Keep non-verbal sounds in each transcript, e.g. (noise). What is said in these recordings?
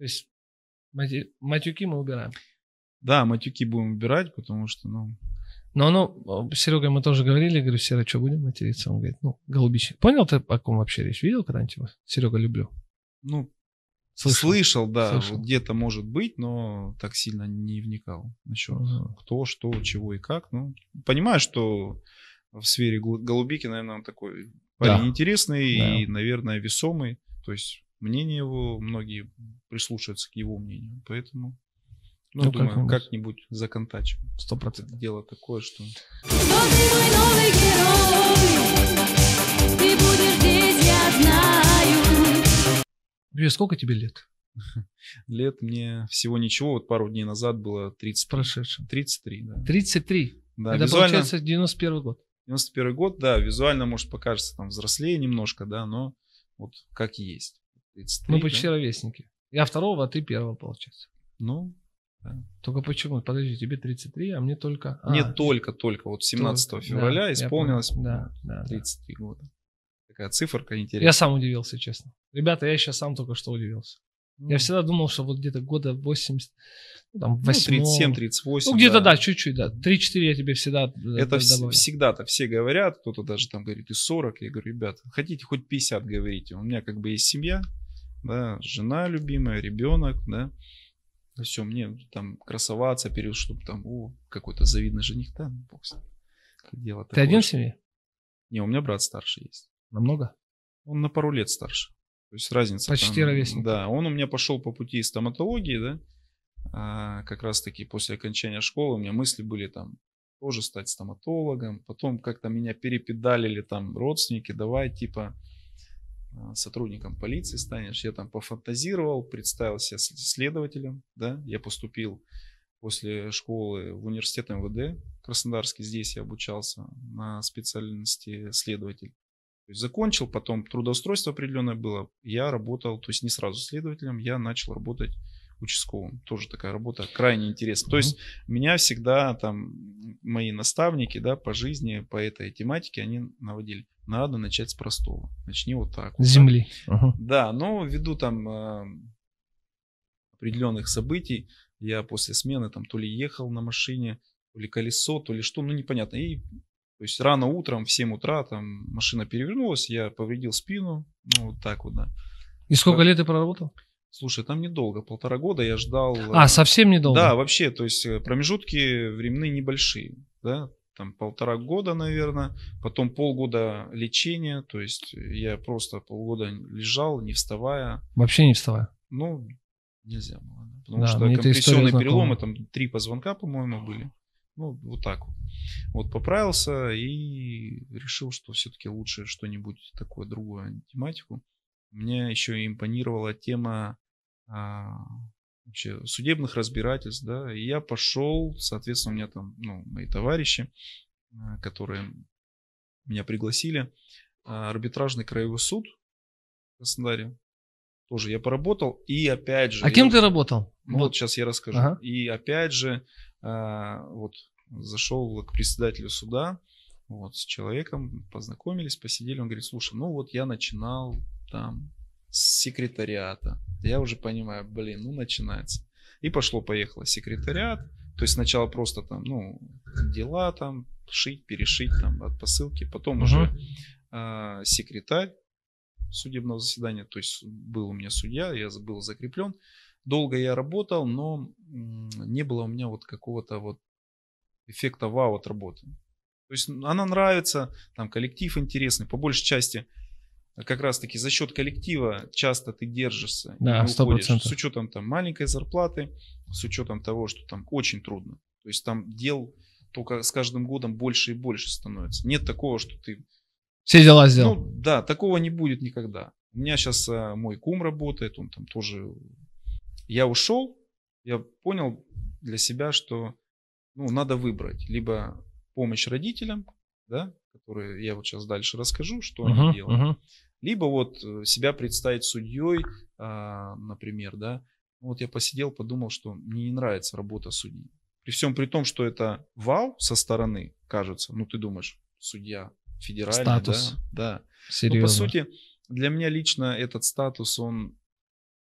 То есть матюки мы убираем. Да, матюки будем убирать, потому что, ну, Но ну, с Серегой мы тоже говорили, говорю, Серега, что будем материться? Он говорит, ну, голубище. Понял ты, о ком вообще речь? Видел когда-нибудь его? Серега, люблю. ну, Слышал. слышал, да, Слышал. вот где-то может быть, но так сильно не вникал насчет Ага. кто, что, чего и как. Ну, понимаю, что в сфере голубики, наверное, он такой парень Да. интересный Да. и, наверное, весомый. То есть мнение его, многие прислушаются к его мнению. Поэтому, ну, Ну, думаю, как-нибудь. как-нибудь законтачим. Сто процентов. дело такое, что... Вот ты мой новый герой, ты будешь здесь, я знаю. Ве, сколько тебе лет? (laughs) Лет мне всего ничего. Вот пару дней назад было 30, Прошедшим. 33, да. 33. Да, Это визуально... получается 91 год. 91 год, да, визуально, может, покажется там взрослее немножко, да, но вот как есть. 33, Мы да. почти ровесники. Я второго, а ты первого, получается. Ну, Только почему? Подожди, тебе 33, а мне только... а, не только-только, вот 17 только. февраля Да, я исполнилось. Да, да, да. 33 года. Такая циферка Я интересная. сам удивился, честно. Ребята, я сейчас сам только что удивился. Ну, Я всегда думал, что вот где-то года 80, ну, там, ну, 8. 37, 38. Ну, где-то, да, чуть-чуть, да. 3-4 я тебе всегда д- Это вс- всегда-то все говорят, кто-то даже там говорит и 40. Я говорю, ребят, хотите хоть 50 говорите. У меня как бы есть семья, да, жена любимая, ребенок, да. Все, мне там красоваться, период, чтобы там, о, какой-то завидный жених, да, ну, бог с ним. Дело Ты такое, один в семье? Не, у меня брат старший есть. Намного? Он на пару лет старше. То есть разница. Почти там, ровесник. Да, он у меня пошел по пути стоматологии, да. А, как раз таки после окончания школы у меня мысли были там тоже стать стоматологом. Потом как-то меня перепедалили там родственники, давай типа сотрудником полиции станешь. Я там пофантазировал, представил себя следователем, да. Я поступил после школы в университет МВД Краснодарский. Здесь я обучался на специальности следователь. То есть закончил, потом трудоустройство определенное было. Я работал, то есть не сразу следователем, я начал работать участковым. Тоже такая работа крайне интересная. То есть меня всегда там мои наставники, да, по жизни, по этой тематике, они наводили. Надо начать с простого. Начни вот так. вот земли. Ага. Да, но ввиду там э, определенных событий, я после смены там то ли ехал на машине, то ли колесо, то ли что, ну непонятно. И то есть рано утром, в 7 утра, там машина перевернулась, я повредил спину, ну вот так вот, да. И сколько лет ты проработал? Слушай, там недолго, полтора года я ждал. э, А, совсем недолго? Да, вообще, то есть э, промежутки временные небольшие, да, там полтора года, наверное, потом полгода лечения, то есть я просто полгода лежал, не вставая, Вообще не вставай. ну, нельзя было, потому Да, что знакома. переломы, там три позвонка, по-моему, были, ну, вот так вот. Вот поправился и решил, что все-таки лучше что-нибудь такое другое тематику. Мне еще импонировала тема а, вообще судебных разбирательств, да, и я пошел, соответственно, у меня там, ну, мои товарищи, а, которые меня пригласили, а, арбитражный краевой суд в Краснодаре, тоже я поработал, и опять же... А кем я- ты работал? ну, вот сейчас я расскажу. Ага. И опять же, а, вот зашел к председателю суда, вот с человеком познакомились, посидели, он говорит, слушай, ну вот я начинал там с секретариата, я уже понимаю, блин, ну начинается. И пошло-поехало секретариат, то есть сначала просто там, ну, дела там, шить, перешить там от посылки, потом Мгм. уже а, секретарь судебного заседания, то есть был у меня судья, я был закреплен. Долго я работал, но не было у меня вот какого-то вот эффекта вау от работы. То есть она нравится, там коллектив интересный, по большей части как раз таки за счет коллектива часто ты держишься Да, уходишь. 100%. С учетом там маленькой зарплаты, с учетом того, что там очень трудно. То есть там дел только с каждым годом больше и больше становится. Нет такого, что ты Все дела сделал. ну да, такого не будет никогда. У меня сейчас мой кум работает, он там тоже. Я ушел, я понял для себя, что ну, надо выбрать либо помощь родителям, да, которые я вот сейчас дальше расскажу, что Мгм, они делают, мгм. Либо вот э, себя представить судьей, а, например, да. Вот я посидел, подумал, что мне не нравится работа судьи. При всем при том, что это вау со стороны кажется, ну ты думаешь, судья федеральный, Статус. да, да. Ну, Серьезно. по сути, для меня лично этот статус, он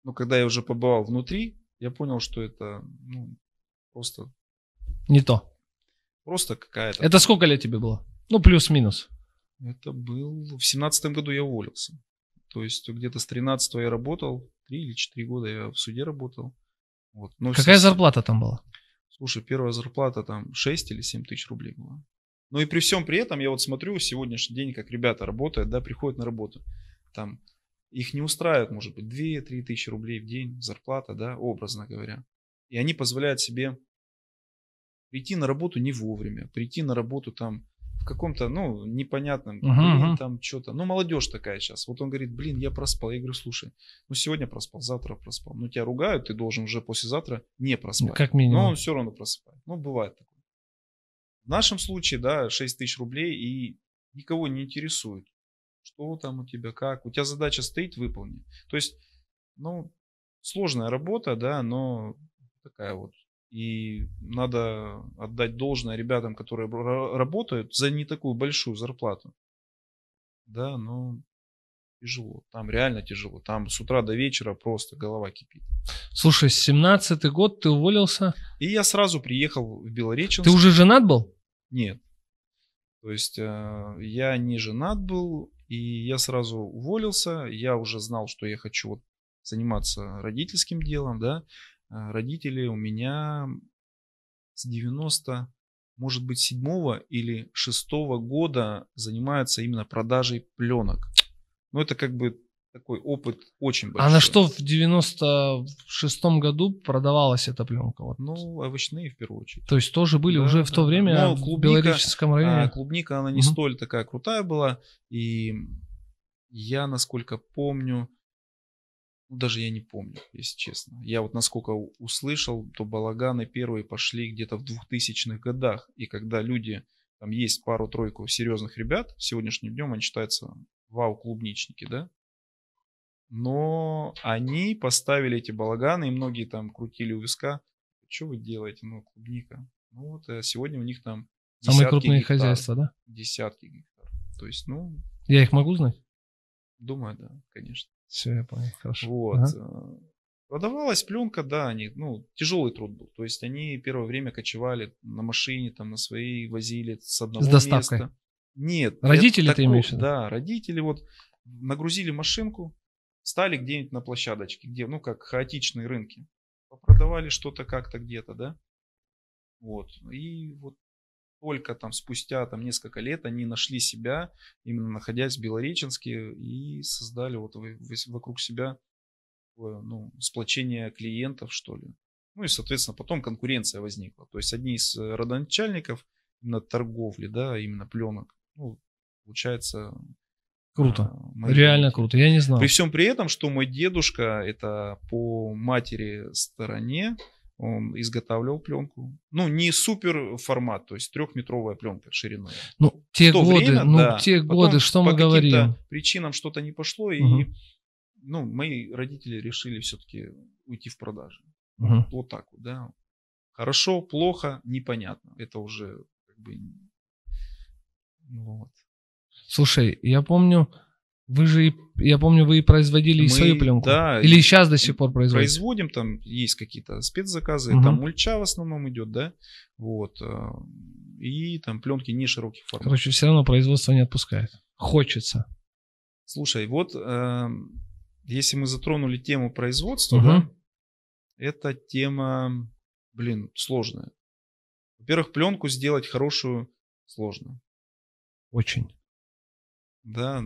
Но когда я уже побывал внутри, я понял, что это ну, просто, Не то. просто какая-то... Это сколько лет тебе было? Ну, плюс-минус. Это был... В семнадцатом году я уволился. То есть где-то с 13 я работал, 3 или 4 года я в суде работал. Вот. Но Какая с- зарплата там была? Слушай, первая зарплата там 6 или 7 тысяч рублей была. Ну и при всем при этом я вот смотрю сегодняшний день, как ребята работают, да, приходят на работу. Там их не устраивает, может быть, 2-3 тысячи рублей в день зарплата, да, образно говоря. И они позволяют себе прийти на работу не вовремя, прийти на работу там каком-то, ну, непонятном, Мгм, блин, там что-то. Ну, молодежь такая сейчас. Вот он говорит, блин, я проспал. Я говорю, слушай, ну, сегодня проспал, завтра проспал. Ну, тебя ругают, ты должен уже послезавтра не проспать. Как Но минимум. он все равно просыпает. Ну, бывает такое. В нашем случае, да, 6 тысяч рублей и никого не интересует, что там у тебя, как. У тебя задача стоит выполнить. То есть, ну, сложная работа, да, но такая вот. И надо отдать должное ребятам, которые ра- работают за не такую большую зарплату. Да, но тяжело. Там реально тяжело. Там с утра до вечера просто голова кипит. Слушай, 17-й год ты уволился. И я сразу приехал в Белореченск. Ты уже женат был? Нет. То есть э, я не женат был, и я сразу уволился. Я уже знал, что я хочу вот заниматься родительским делом, да. Э, Родители у меня с 90, может быть, седьмого или шестого года занимаются именно продажей пленок. Ну, это как бы такой опыт очень большой. А на что в 96-м году продавалась эта пленка? Вот. Ну, овощные в первую очередь. То есть тоже были Да, уже в да, то да. время Но в клубника, Белореченском А, районе? клубника, она не Мгм. столь такая крутая была. И я, насколько помню, даже я не помню, если честно. Я вот насколько услышал, то балаганы первые пошли где-то в 2000-х годах. И когда люди, там есть пару-тройку серьезных ребят, сегодняшним днем они считаются вау-клубничники, да? Но они поставили эти балаганы, и многие там крутили у виска. Что вы делаете? Ну, клубника. Ну вот, а сегодня у них там Самые крупные гектар. хозяйства, да? Десятки гектар. То есть, ну, Я их могу знать? думаю, да, конечно. Все, я понял. Хорошо. Вот. Ага. э, Продавалась пленка, да, они, ну, тяжелый труд был. То есть они первое время кочевали на машине, там, на своей возили с одного С доставкой? места. Нет. Родители это ты имеешь в виду? Да, родители вот нагрузили машинку, стали где-нибудь на площадочке, где, ну, как хаотичные рынки. Продавали что-то как-то где-то, да. Вот. И вот только там спустя там несколько лет они нашли себя, именно находясь в Белореченске, и создали вот вокруг себя ну, сплочение клиентов, что ли. Ну и, соответственно, потом конкуренция возникла. То есть одни из э, родоначальников именно торговли, да, именно пленок, ну, получается... Круто. а, мои Реально родители. круто. Я не знал. При всем при этом, что мой дедушка, это по матери стороне, он изготавливал пленку. Ну, не супер формат, то есть трехметровая пленка шириной. Ну, те В то годы, время, ну, да. те Потом годы, что мы говорим? причинам что-то не пошло, и Мгм. ну, мои родители решили все-таки уйти в продажи. Мгм. Вот так вот, да. Хорошо, плохо, непонятно. Это уже как бы... ну, Вот. Слушай, я помню, вы же, и- я помню, вы и производили и Мы, свою пленку. да, Или сейчас до сих пор производите? Производим, там есть какие-то спецзаказы, Мгм. там мульча в основном идет, да, вот, э, и там пленки не широких форматов. Короче, все равно производство не отпускает. Хочется. Слушай, вот э, если мы затронули тему производства, Мгм. да, эта тема, блин, сложная. Во-первых, пленку сделать хорошую сложно. Очень. Да,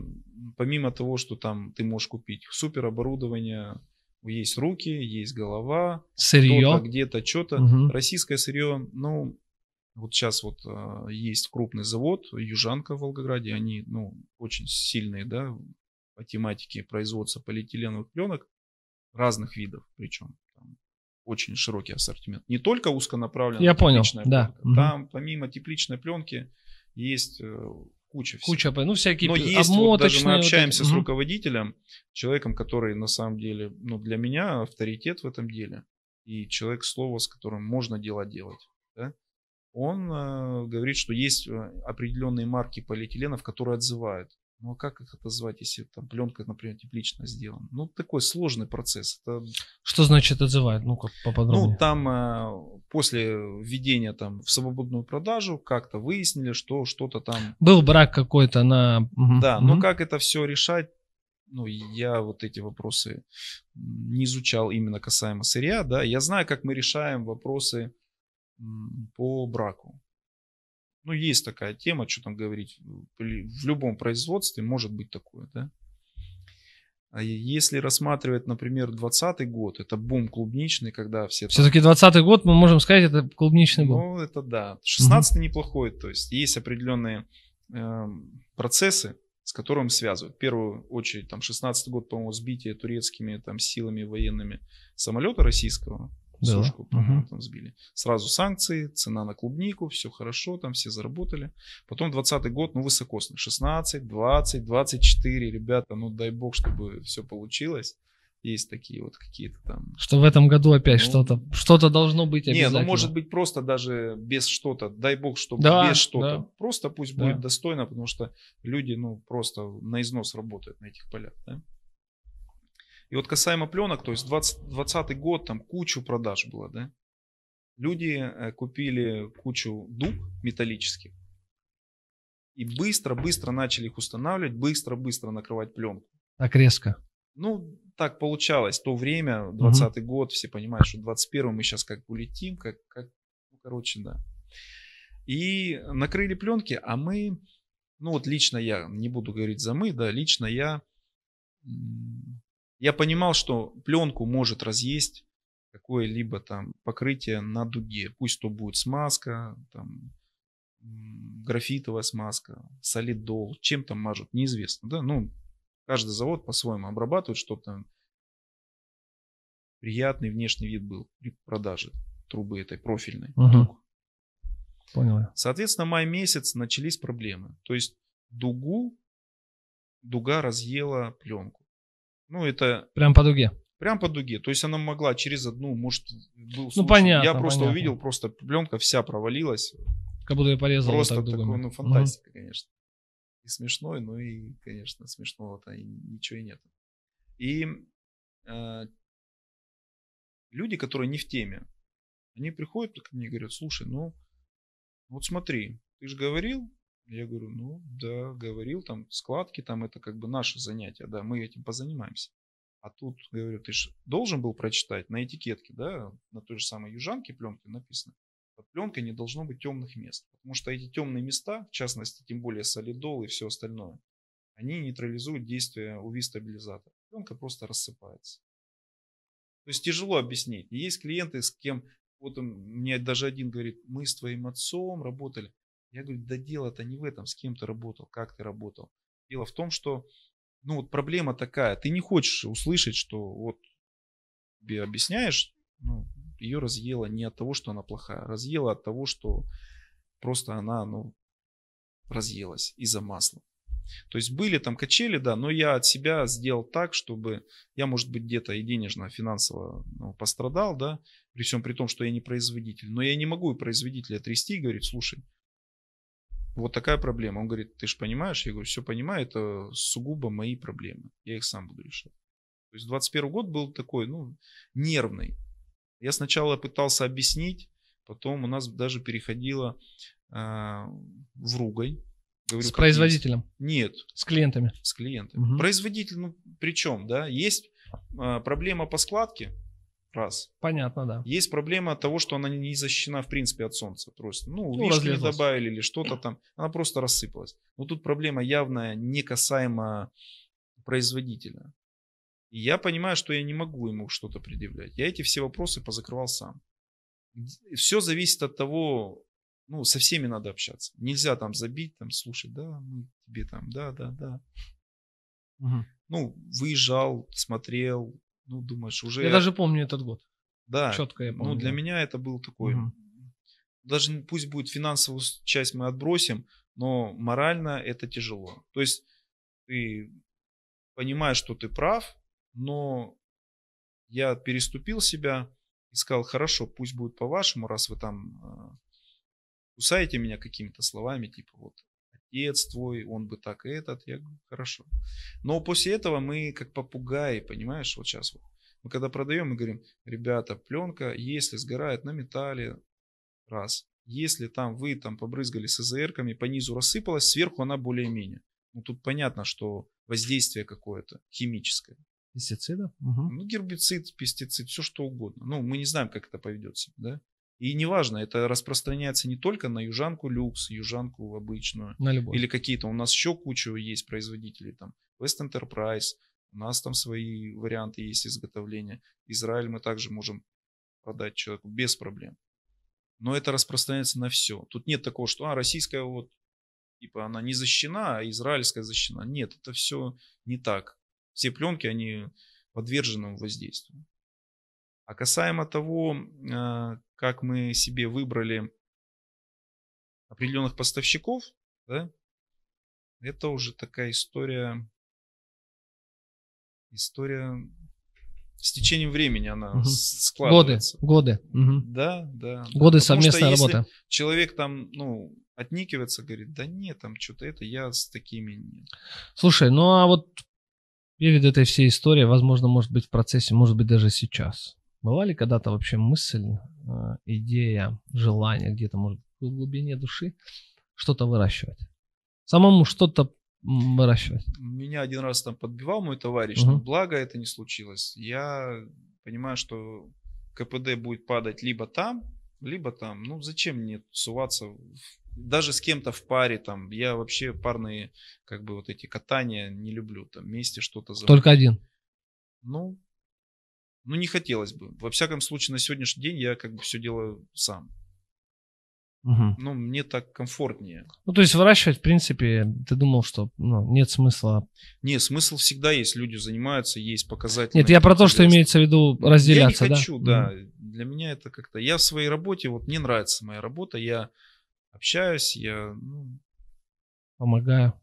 помимо того, что там ты можешь купить супер оборудование, есть руки, есть голова, Сырье. где-то что-то. Мгм. Российское сырье, ну, вот сейчас вот э, есть крупный завод, Южанка в Волгограде, они, ну, очень сильные, да, по тематике производства полиэтиленовых пленок разных видов, причем там очень широкий ассортимент. Не только узконаправленная Я понял, да. пленка. Мгм. Там помимо тепличной пленки есть э, куча всего. Куча, ну, всякие Но есть, вот даже мы обмоточные вот общаемся с руководителем, человеком, который на самом деле, ну, для меня авторитет в этом деле. И человек слова, с которым можно дело делать. Да? Он э, говорит, что есть э, определенные марки полиэтиленов, которые отзывают. Ну а как их отозвать, если там пленка, например, теплично сделана? Ну, такой сложный процесс. Это, Что значит отзывают? Ну, как поподробнее. ну, там э, после введения там в свободную продажу как-то выяснили, что что-то там Был брак какой-то на... Мгм, Да, но мгм. как это все решать, ну, я вот эти вопросы не изучал именно касаемо сырья, да, я знаю, как мы решаем вопросы по браку. Ну, есть такая тема, что там говорить, в любом производстве может быть такое, да. А если рассматривать, например, 20 год, это бум клубничный, когда все Все-таки 20 год, мы можем сказать, это клубничный был. ну, это да. 16 неплохой. То есть есть определенные эм, процессы, с которыми связывают. В первую очередь, там, 16 год, по-моему, сбитие турецкими там, силами военными самолета российского. Сушку, Мгм. там сбили. Сразу санкции, цена на клубнику, все хорошо, там все заработали. Потом 20 год, ну, высокосный. 16, 20, 24. Ребята, ну, дай бог, чтобы все получилось. Есть такие вот какие-то там Что в этом году опять Ну, что-то, что-то должно быть не, обязательно. ну может быть просто даже без что-то, дай бог, чтобы Да, без что-то. да. Просто пусть Да. будет достойно, потому что люди, ну, просто на износ работают на этих полях, да. И вот касаемо пленок, то есть 20, 20 год, там кучу продаж было, да. Люди э, купили кучу дуг металлических и быстро-быстро начали их устанавливать, быстро-быстро накрывать пленку. Так резко. Ну, так получалось. То время, 20 год, все понимают, что 21 мы сейчас как улетим, как, как, ну, короче, да. И накрыли пленки, а мы, ну вот лично я, не буду говорить за мы, да, лично я, я понимал, что пленку может разъесть какое-либо там покрытие на дуге. Пусть то будет смазка, там, графитовая смазка, солидол, чем там мажут, неизвестно, да, ну, каждый завод по-своему обрабатывает, чтобы там приятный внешний вид был при продаже трубы этой профильной. Мгм. Понял. Соответственно, май месяц начались проблемы. То есть дугу, дуга разъела пленку. Ну, это Прям по дуге. прям по дуге. То есть она могла через одну, может, был случай. Ну, понятно, Я просто понятно. увидел, просто пленка вся провалилась. Как будто я порезал вот Просто так такой, дугами. ну, фантастика, конечно. И смешной, ну и, конечно, смешного-то и ничего и нет. И э, люди, которые не в теме, они приходят ко мне и говорят, слушай, ну, вот смотри, ты же говорил, я говорю, ну, да, говорил, там, складки, там, это как бы наше занятие, да, мы этим позанимаемся. А тут, говорю, ты же должен был прочитать на этикетке, да, на той же самой южанке пленки написано, под пленкой не должно быть темных мест. Потому что эти темные места, в частности, тем более солидол и все остальное, они нейтрализуют действие UV-стабилизатора. Пленка просто рассыпается. То есть тяжело объяснить. Есть клиенты, с кем, вот он, мне даже один говорит, мы с твоим отцом работали. Я говорю, да дело-то не в этом, с кем ты работал, как ты работал. Дело в том, что ну вот проблема такая, ты не хочешь услышать, что вот тебе объясняешь, ну, ее разъела не от того, что она плохая, разъела от того, что просто она, ну, разъелась из-за масла. То есть были там качели, да, но я от себя сделал так, чтобы я, может быть, где-то и денежно, финансово ну, пострадал, да, при всем при том, что я не производитель. Но я не могу и производителя трясти и говорить, слушай, вот такая проблема. Он говорит, ты же понимаешь? Я говорю, все понимаю, это сугубо мои проблемы. Я их сам буду решать. То есть 21 год был такой, ну, нервный. Я сначала пытался объяснить, потом у нас даже переходило а, в ругай. Говорю, С производителем, есть. Нет, с клиентами. с клиентами. Мгм. Производитель, ну, причем, да, есть а, проблема по складке, раз. Понятно, да. Есть проблема того, что она не защищена в принципе от солнца. Просто, ну, Ну, вишни добавили или что-то там, она просто рассыпалась. Но тут проблема явная не касаемо производителя. И я понимаю, что я не могу ему что-то предъявлять. Я эти все вопросы позакрывал сам. Все зависит от того, ну, со всеми надо общаться. Нельзя там забить, там, слушай, да, мы тебе там, да, да, да. Мгм. Ну, выезжал, смотрел, ну, думаешь, уже... Я даже помню этот год. да, четко я помню, Ну, для меня это был такой... Мгм. Даже пусть будет финансовую часть мы отбросим, но морально это тяжело. То есть ты понимаешь, что ты прав, но я переступил себя и сказал, хорошо, пусть будет по-вашему, раз вы там э, кусаете меня какими-то словами, типа вот отец твой, он бы так и этот. Я говорю, хорошо. Но после этого мы как попугаи, понимаешь, вот сейчас вот. Мы когда продаем, мы говорим, ребята, пленка, если сгорает на металле, раз. Если там вы там побрызгали СЗРками, по низу рассыпалась, сверху она более-менее. Ну тут понятно, что воздействие какое-то химическое. Пестицидов? Мгм. Ну, гербицид, пестицид, все что угодно. Ну, мы не знаем, как это поведет себя, да? И неважно, это распространяется не только на южанку люкс, южанку обычную, На любой. или какие-то, у нас еще куча есть производителей, там, West Enterprise, у нас там свои варианты есть изготовления. Израиль мы также можем продать человеку без проблем. Но это распространяется на все. Тут нет такого, что, а, российская вот, типа, она не защищена, а израильская защищена. Нет, это все не так. Все пленки, они подвержены воздействию. А касаемо того, э, как мы себе выбрали определенных поставщиков, да, это уже такая история, история с течением времени она Мгм. с- Годы, складывается. годы. Мгм. Да, да. да. Годы Потому что совместной если работы. Человек там, ну, отникивается, говорит, да нет, там что-то это, я с такими. Слушай, ну а вот перед этой всей историей, возможно, может быть в процессе, может быть даже сейчас. Была ли когда-то вообще мысль, идея, желание где-то, может, в глубине души что-то выращивать? Самому что-то выращивать. Меня один раз там подбивал мой товарищ, Мгм. но благо это не случилось. Я понимаю, что КПД будет падать либо там, либо там. Ну, зачем мне суваться даже с кем-то в паре там. Я вообще парные, как бы вот эти катания не люблю. Там вместе что-то за. Только один. Ну, ну, не хотелось бы. Во всяком случае, на сегодняшний день я как бы все делаю сам. Мгм. Ну, мне так комфортнее. Ну, то есть выращивать, в принципе, ты думал, что ну, нет смысла. Не, смысл всегда есть. Люди занимаются, есть показатели. Нет, я про то, что имеется в виду разделяться, я не да? хочу, да. Для меня это как-то... Я в своей работе, вот мне нравится моя работа, я общаюсь, я... ну, Помогаю.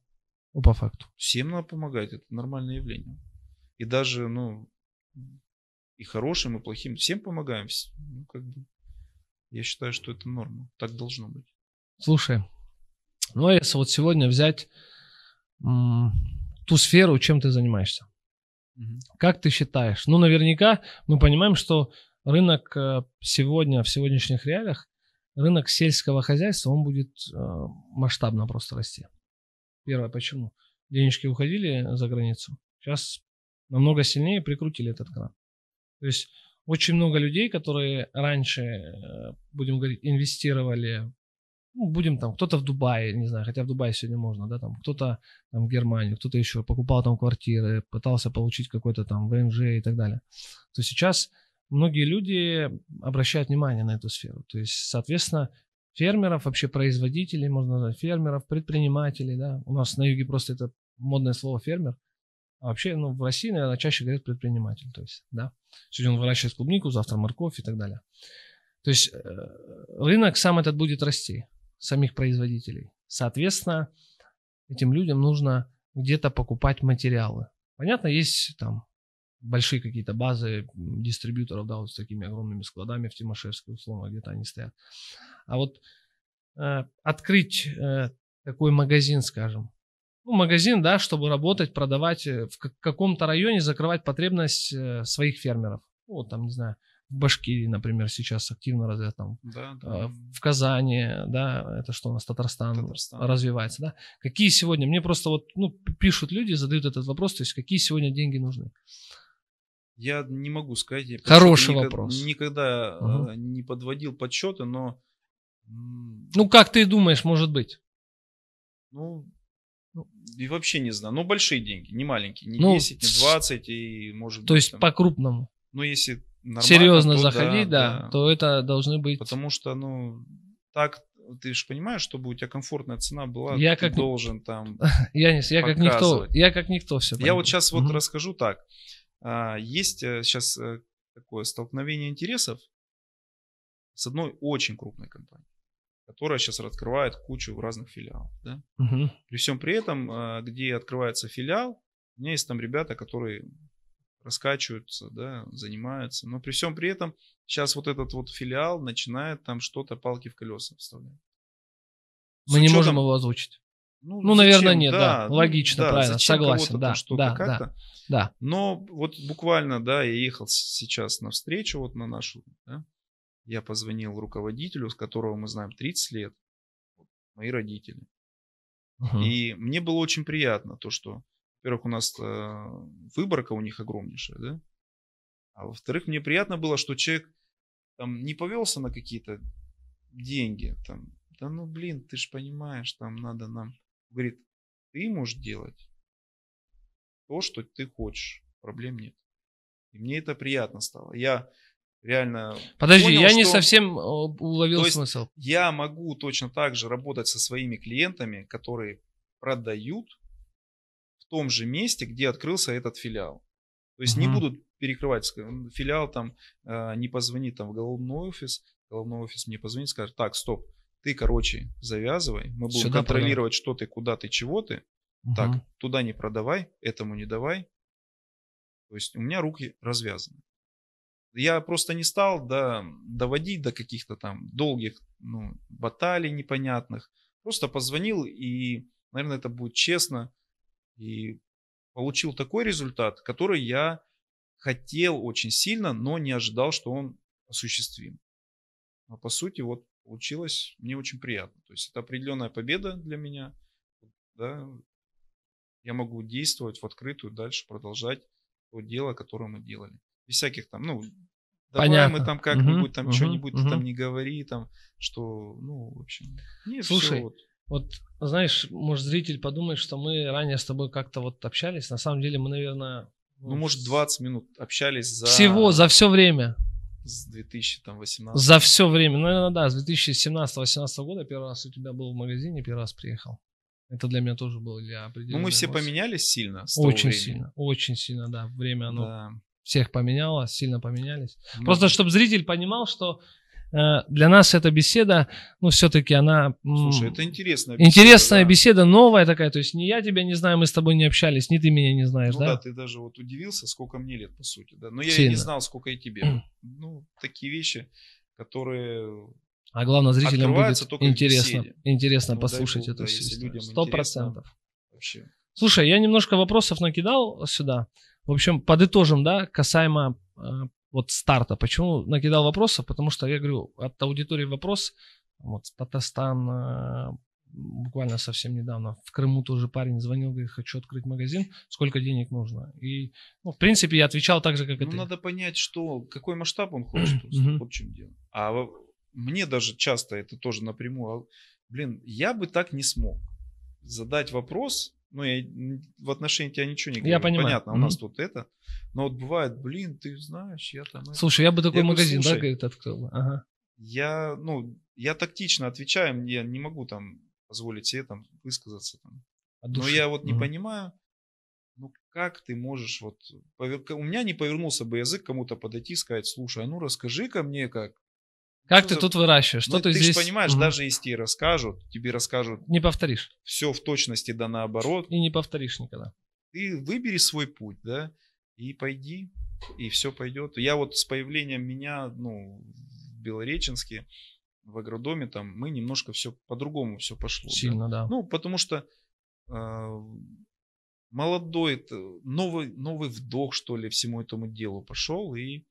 Ну, по факту. всем надо помогать, это нормальное явление. И даже, ну, и хорошим, и плохим, всем помогаем. Ну, как бы, я считаю, что это норма. Так должно быть. Слушай, ну а если вот сегодня взять м, ту сферу, чем ты занимаешься, как ты считаешь? Ну, наверняка мы понимаем, что рынок э, сегодня, в сегодняшних реалиях, рынок сельского хозяйства, он будет э, масштабно просто расти. Первое, почему? Денежки уходили за границу, сейчас намного сильнее прикрутили этот кран. То есть очень много людей, которые раньше, э, будем говорить, инвестировали, ну, будем там, кто-то в Дубае, не знаю, хотя в Дубае сегодня можно, да, там, кто-то там в Германию, кто-то еще покупал там квартиры, пытался получить какой-то там ВНЖ и так далее. То сейчас многие люди обращают внимание на эту сферу. То есть, соответственно, фермеров, вообще производителей, можно назвать фермеров, предпринимателей, да. У нас на юге просто это модное слово фермер. А вообще, ну, в России, наверное, чаще говорят предприниматель. То есть, да. Сегодня он выращивает клубнику, завтра морковь и так далее. То есть э, рынок сам этот будет расти, самих производителей. Соответственно, этим людям нужно где-то покупать материалы. Понятно, есть там большие какие-то базы дистрибьюторов, да, вот с такими огромными складами в Тимошевске, условно, где-то они стоят. А вот э, открыть э, такой магазин, скажем, ну, магазин, да, чтобы работать, продавать э, в как- каком-то районе, закрывать потребность э, своих фермеров. Ну, Вот там, не знаю, в Башкирии, например, сейчас активно развивают там Да, да. в Казани, да, это что у нас, Татарстан, Татарстан. развивается, да. Какие сегодня, мне просто вот, ну, пишут люди, задают этот вопрос, то есть какие сегодня деньги нужны? Я не могу сказать. я Хороший вопрос. Никогда э, не подводил подсчеты, но Ну, как ты думаешь, может быть? ну, и вообще не знаю. Ну, большие деньги, не маленькие. Не Ну, 10, не с- 20, и может То быть, есть там- по-крупному. Ну, если Серьезно то заходить, да, то это должны быть... Потому что, ну, так, ты же понимаешь, чтобы у тебя комфортная цена была, Я ты как- должен там... (laughs) Янис, я как никто, я как никто все Я вот сейчас вот расскажу так. А, Есть сейчас такое столкновение интересов с одной очень крупной компанией, которая сейчас открывает кучу разных филиалов. Да? При всем при этом, а, где открывается филиал, у меня есть там ребята, которые раскачиваются, да, занимаются. Но при всем при этом сейчас вот этот вот филиал начинает там что-то палки в колеса вставлять. Мы не учетом- можем его озвучить. Ну, наверное, зачем? нет, да. ну, Логично, правильно, зачем согласен, да, да, как-то. Да. Но вот буквально, да, я ехал сейчас на встречу вот на нашу, да, я позвонил руководителю, с которого мы знаем 30 лет, мои родители. Мгм. И мне было очень приятно то, что, во-первых, у нас э, выборка у них огромнейшая, да, а во-вторых, мне приятно было, что человек там не повелся на какие-то деньги, там, да ну блин, ты же понимаешь, там надо нам, говорит, ты можешь делать то, что ты хочешь, проблем нет. И мне это приятно стало. Я реально Подожди, понял, я не что- совсем э, уловил То смысл. я могу точно так же работать со своими клиентами, которые продают в том же месте, где открылся этот филиал. То есть не Мгм. будут перекрывать филиал там, э, не позвонит там в головной офис, головной офис мне позвонит, скажет, так, стоп, ты, короче, завязывай, мы будем Сюда контролировать, что ты, куда ты, чего ты, так, Мгм. туда не продавай, этому не давай. То есть у меня руки развязаны. Я просто не стал да, доводить до каких-то там долгих ну, баталий непонятных. Просто позвонил и, наверное, это будет честно. И получил такой результат, который я хотел очень сильно, но не ожидал, что он осуществим. А по сути, вот получилось мне очень приятно. То есть это определенная победа для меня. Да, я могу действовать в открытую, дальше продолжать то дело, которое мы делали. Без всяких там, ну, давай Понятно. мы там как-нибудь, Мгм, там мгм, что-нибудь, мгм. там не говори, там, что, ну, в общем. Нет, Слушай, вот. Вот, знаешь, может, зритель подумает, что мы ранее с тобой как-то вот общались. На самом деле мы, наверное... ну, может, 20 минут общались за... Всего, за все время. С 2018. За все время. Ну, наверное, да, с 2017-2018 года первый раз у тебя был в магазине, первый раз приехал. Это для меня тоже было для Ну, определенной мы все эмоции. поменялись сильно с того Очень времени. сильно, очень сильно, да. Время оно Да. Всех поменяло, сильно поменялись. Ну, Просто чтобы зритель понимал, что э, для нас эта беседа, ну, все-таки она... Слушай, это интересная Интересная да. беседа, новая такая. То есть ни я тебя не знаю, мы с тобой не общались, ни ты меня не знаешь, Ну да? да? ты даже вот удивился, сколько мне лет, по сути, да. Но я и Сильно. не знал, сколько и тебе. Ну, такие вещи, которые... А главное, зрителям будет интересно, интересно Ну, послушать бог, эту да, историю. Сто процентов. Вообще. Слушай, я немножко вопросов накидал сюда. В общем, подытожим, да, касаемо э, вот старта. Почему накидал вопросов? Потому что я говорю, от аудитории вопрос. Вот Татарстан, э, буквально совсем недавно в Крыму тоже парень звонил, говорит, хочу открыть магазин, сколько денег нужно? И, ну, в принципе, я отвечал так же, как и Ну, ты. надо понять, что, какой масштаб он хочет. Вот в (clears throat) чем дело. А мне даже часто это тоже напрямую, а, блин, я бы так не смог задать вопрос, ну, я в отношении тебя ничего не говорю. Я понимаю. Понятно, у нас Мгм. тут это. Но вот бывает, блин, ты знаешь, я там... это». Слушай, я бы такой Я говорю, магазин, да, слушай, говорит, открыл. Ага. Я, ну, я тактично отвечаю, мне не могу там позволить себе там высказаться. Там. Но я вот не Мгм. понимаю, ну как ты можешь вот... повер- У меня не повернулся бы язык кому-то подойти и сказать, слушай, а ну расскажи-ка мне как. Как Что ты за- тут выращиваешь? Что Ну, ты, ты здесь... же понимаешь, Мгм. даже если тебе расскажут, тебе расскажут Не повторишь. все в точности да наоборот, И не повторишь никогда. ты выбери свой путь, да, и пойди, и все пойдет. Я вот с появлением меня, ну, в Белореченске, в агродоме, там, мы немножко все по-другому все пошло. да. Сильно, да. Ну, потому что э, молодой, новый, новый вдох, что ли, всему этому делу пошел. И,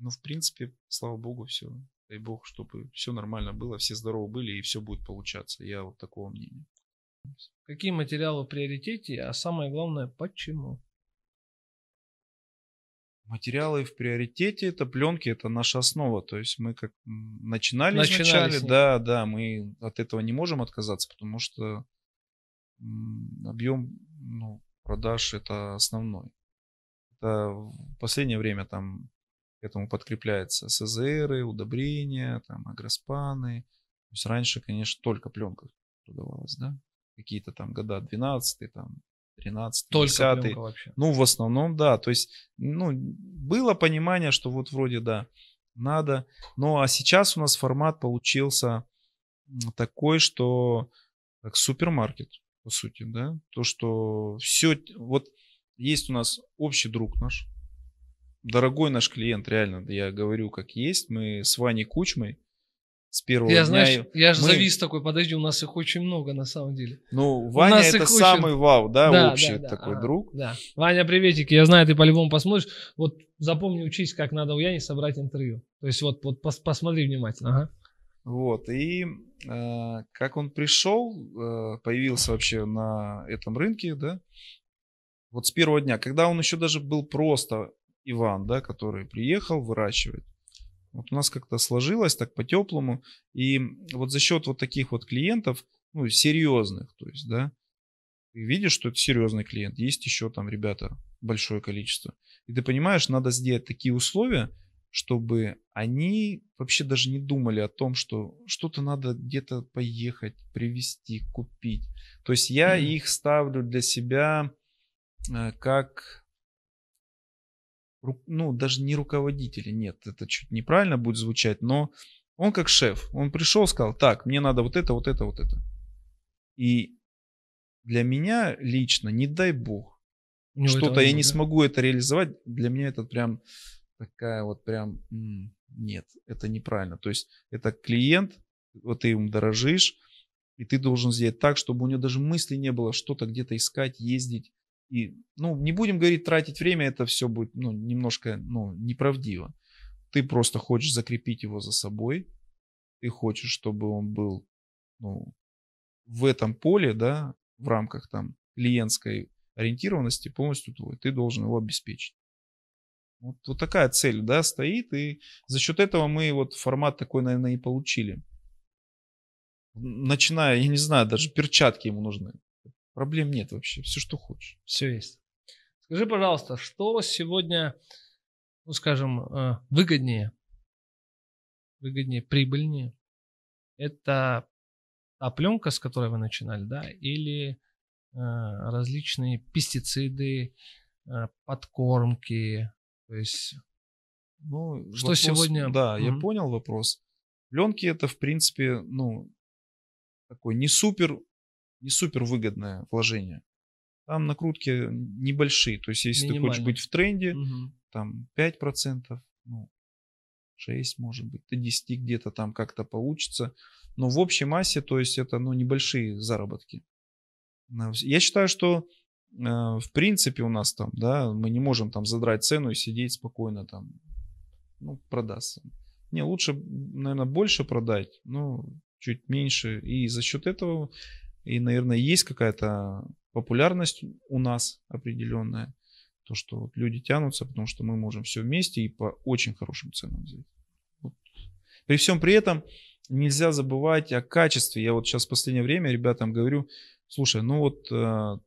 ну, в принципе, слава богу, все. Дай бог, чтобы все нормально было, все здоровы были, и все будет получаться. Я вот такого мнения. Какие материалы в приоритете, а самое главное, почему? Материалы в приоритете, это пленки, это наша основа. То есть мы как начинали, Начинали изначально, да, да, мы от этого не можем отказаться, потому что объем ну, продаж это основной. Это в последнее время там к этому подкрепляется СЗРы, удобрения, там агроспаны. То есть раньше, конечно, только пленка продавалась, да? Какие-то там года 12 там 13 Только 10 пленка вообще. ну, в основном, да. То есть, ну, было понимание, что вот вроде, да, надо. Ну, а сейчас у нас формат получился такой, что как супермаркет, по сути, да. То, что все, вот есть у нас общий друг наш, дорогой наш клиент, реально, я говорю, как есть. Мы с Ваней Кучмой с первого Я, дня. знаешь, я же мы- завис такой, подожди, у нас их очень много на самом деле. Ну, Ваня это очень- самый вау, да, Да, общий да, да, такой ага, друг. Да. Ваня, приветики. Я знаю, ты по-любому посмотришь. Вот запомни, учись, как надо у Яни собрать интервью. То есть вот, вот пос- посмотри внимательно. Ага. Вот, и э, как он пришел, э, появился вообще на этом рынке, да, вот с первого дня, когда он еще даже был просто Иван, да, который приехал выращивать, вот у нас как-то сложилось так по-теплому, и вот за счет вот таких вот клиентов, ну, серьезных, то есть, да, ты видишь, что это серьезный клиент, есть еще там ребята большое количество, и ты понимаешь, надо сделать такие условия, чтобы они вообще даже не думали о том, что что-то надо где-то поехать, привезти, купить. То есть я Мгм. их ставлю для себя э, как, ну, даже не руководители, нет, это чуть неправильно будет звучать, но он как шеф, он пришел, сказал, так, мне надо вот это, вот это, вот это. И для меня лично, не дай бог, У него этого что-то я не да? смогу это реализовать, для меня это прям такая вот прям, нет, это неправильно. То есть это клиент, вот ты им дорожишь, и ты должен сделать так, чтобы у него даже мысли не было что-то где-то искать, ездить. И, ну, не будем говорить тратить время, это все будет, ну, немножко, ну, неправдиво. Ты просто хочешь закрепить его за собой, ты хочешь, чтобы он был, ну, в этом поле, да, в рамках там клиентской ориентированности полностью твой. Ты должен его обеспечить. Вот, вот такая цель, да, стоит, и за счет этого мы вот формат такой, наверное, и получили. Начиная, я не знаю, даже перчатки ему нужны. Проблем нет вообще, все, что хочешь. Все есть. Скажи, пожалуйста, что сегодня, ну скажем, э, выгоднее, выгоднее, прибыльнее? Это та пленка, с которой вы начинали, да, или э, различные пестициды, э, подкормки, то есть Ну, Что сегодня- Да, я Мгм. понял вопрос. Пленки это, в принципе, ну, такой не супер, не супер выгодное вложение. Там накрутки небольшие. То есть, если ты хочешь быть в тренде, мгм, там 5%, ну, 6 может быть, до 10 где-то там как-то получится. Но в общей массе, то есть это ну, небольшие заработки. Я считаю, что э, в принципе у нас там, да, мы не можем там задрать цену и сидеть спокойно там, ну, продастся. Не, лучше, наверное, больше продать, но чуть меньше. И за счет этого, и, наверное, есть какая-то популярность у нас определенная. То, что вот люди тянутся, потому что мы можем все вместе и по очень хорошим ценам взять. Вот. При всем при этом нельзя забывать о качестве. Я вот сейчас в последнее время ребятам говорю, слушай, ну вот э,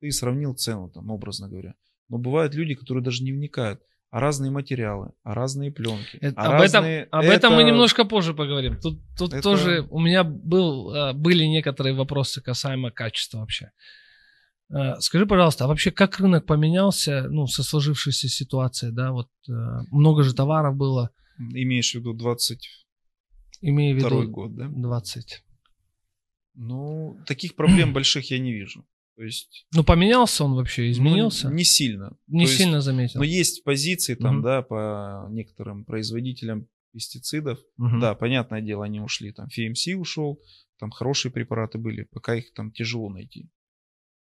ты сравнил цену, там, образно говоря. Но бывают люди, которые даже не вникают. А разные материалы, а разные пленки. Это- а об, разные- этом, об этом мы это- немножко позже поговорим. Тут, тут это- тоже у меня был, э, были некоторые вопросы касаемо качества вообще. Э, Скажи, пожалуйста, а вообще как рынок поменялся, ну, со сложившейся ситуацией, да, вот э, много же товаров было, Имеешь в виду 22 имея в виду год, да? 20. Ну, таких проблем больших я не вижу. То есть... Ну, поменялся он вообще, изменился? ну, не сильно. не То есть, сильно заметил. Но есть позиции там, Мгм. да, по некоторым производителям пестицидов. Мгм. Да, понятное дело, они ушли. Там FMC ушел, там хорошие препараты были, пока их там тяжело найти.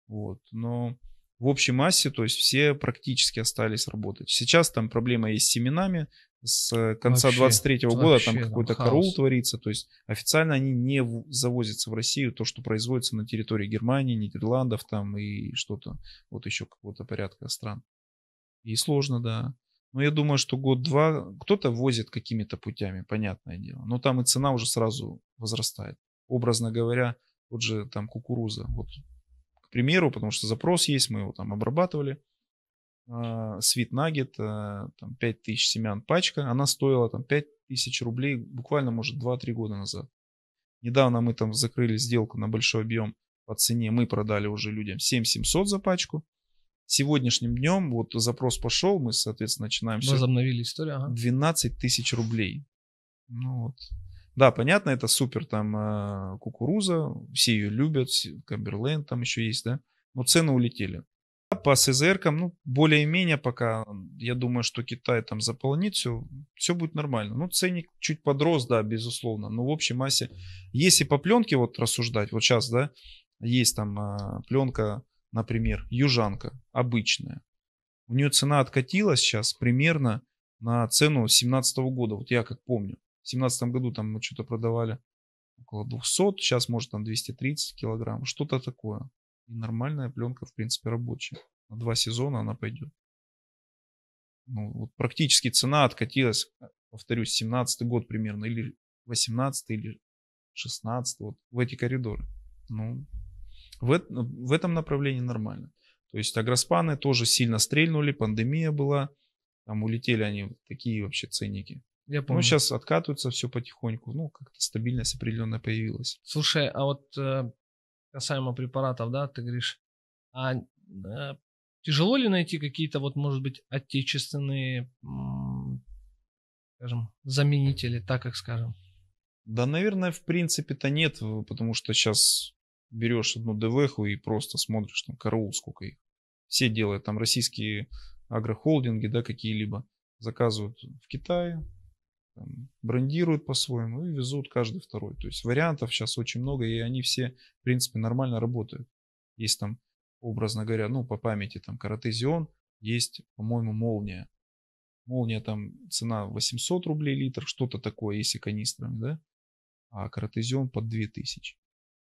Вот. Но в общей массе, то есть все практически остались работать. Сейчас там проблема есть с семенами. С конца Вообще, 23 года вообще там какой-то хаос. караул творится. То есть официально они не завозятся в Россию, то, что производится на территории Германии, Нидерландов там и что-то, вот еще какого-то порядка стран. И сложно, да. Но я думаю, что год-два кто-то возит какими-то путями, понятное дело. Но там и цена уже сразу возрастает. Образно говоря, вот же там кукуруза. Вот, к примеру, потому что запрос есть, мы его там обрабатывали. Свит Нагет, там 5000 семян пачка, она стоила там 5000 рублей буквально, может, 2-3 года назад. Недавно мы там закрыли сделку на большой объем по цене, мы продали уже людям 7700 за пачку. Сегодняшним днем вот запрос пошел, мы, соответственно, начинаем все Возобновили историю, ага. 12 тысяч рублей. Ну вот. Да, понятно, это супер там э, кукуруза, все ее любят, Камберленд там еще есть, да, но цены улетели. по СЗРкам, ну, более-менее пока, я думаю, что Китай там заполнит все, все будет нормально. Ну, ценник чуть подрос, да, безусловно. Но в общей массе, если по пленке вот рассуждать, вот сейчас, да, есть там а, пленка, например, южанка, обычная. У нее цена откатилась сейчас примерно на цену 2017 года. Вот я как помню. В 2017 году там мы что-то продавали около 200, сейчас может там 230 килограмм, что-то такое. И нормальная пленка, в принципе, рабочая. На два сезона она пойдет. Ну, вот практически цена откатилась, повторюсь, 17 год примерно, или 18 или 16 вот в эти коридоры. Ну, в, эт- в этом направлении нормально. То есть агроспаны тоже сильно стрельнули, пандемия была, там улетели они такие вообще ценники. Я Ну, помню. сейчас откатываются все потихоньку, ну, как-то стабильность определенная появилась. Слушай, а вот э, касаемо препаратов, да, ты говоришь, а э, тяжело ли найти какие-то вот, может быть, отечественные, скажем, заменители, так как скажем? Да, наверное, в принципе-то нет, потому что сейчас берешь одну ДВХу и просто смотришь там караул, сколько их. Все делают, там российские агрохолдинги, да, какие-либо, заказывают в Китае, там, брендируют по-своему и везут каждый второй. То есть вариантов сейчас очень много, и они все, в принципе, нормально работают. Есть там, образно говоря, ну, по памяти, там, каратезион, есть, по-моему, молния. Молния там цена 800 рублей литр, что-то такое, если канистрами, да? А каратезион под 2000.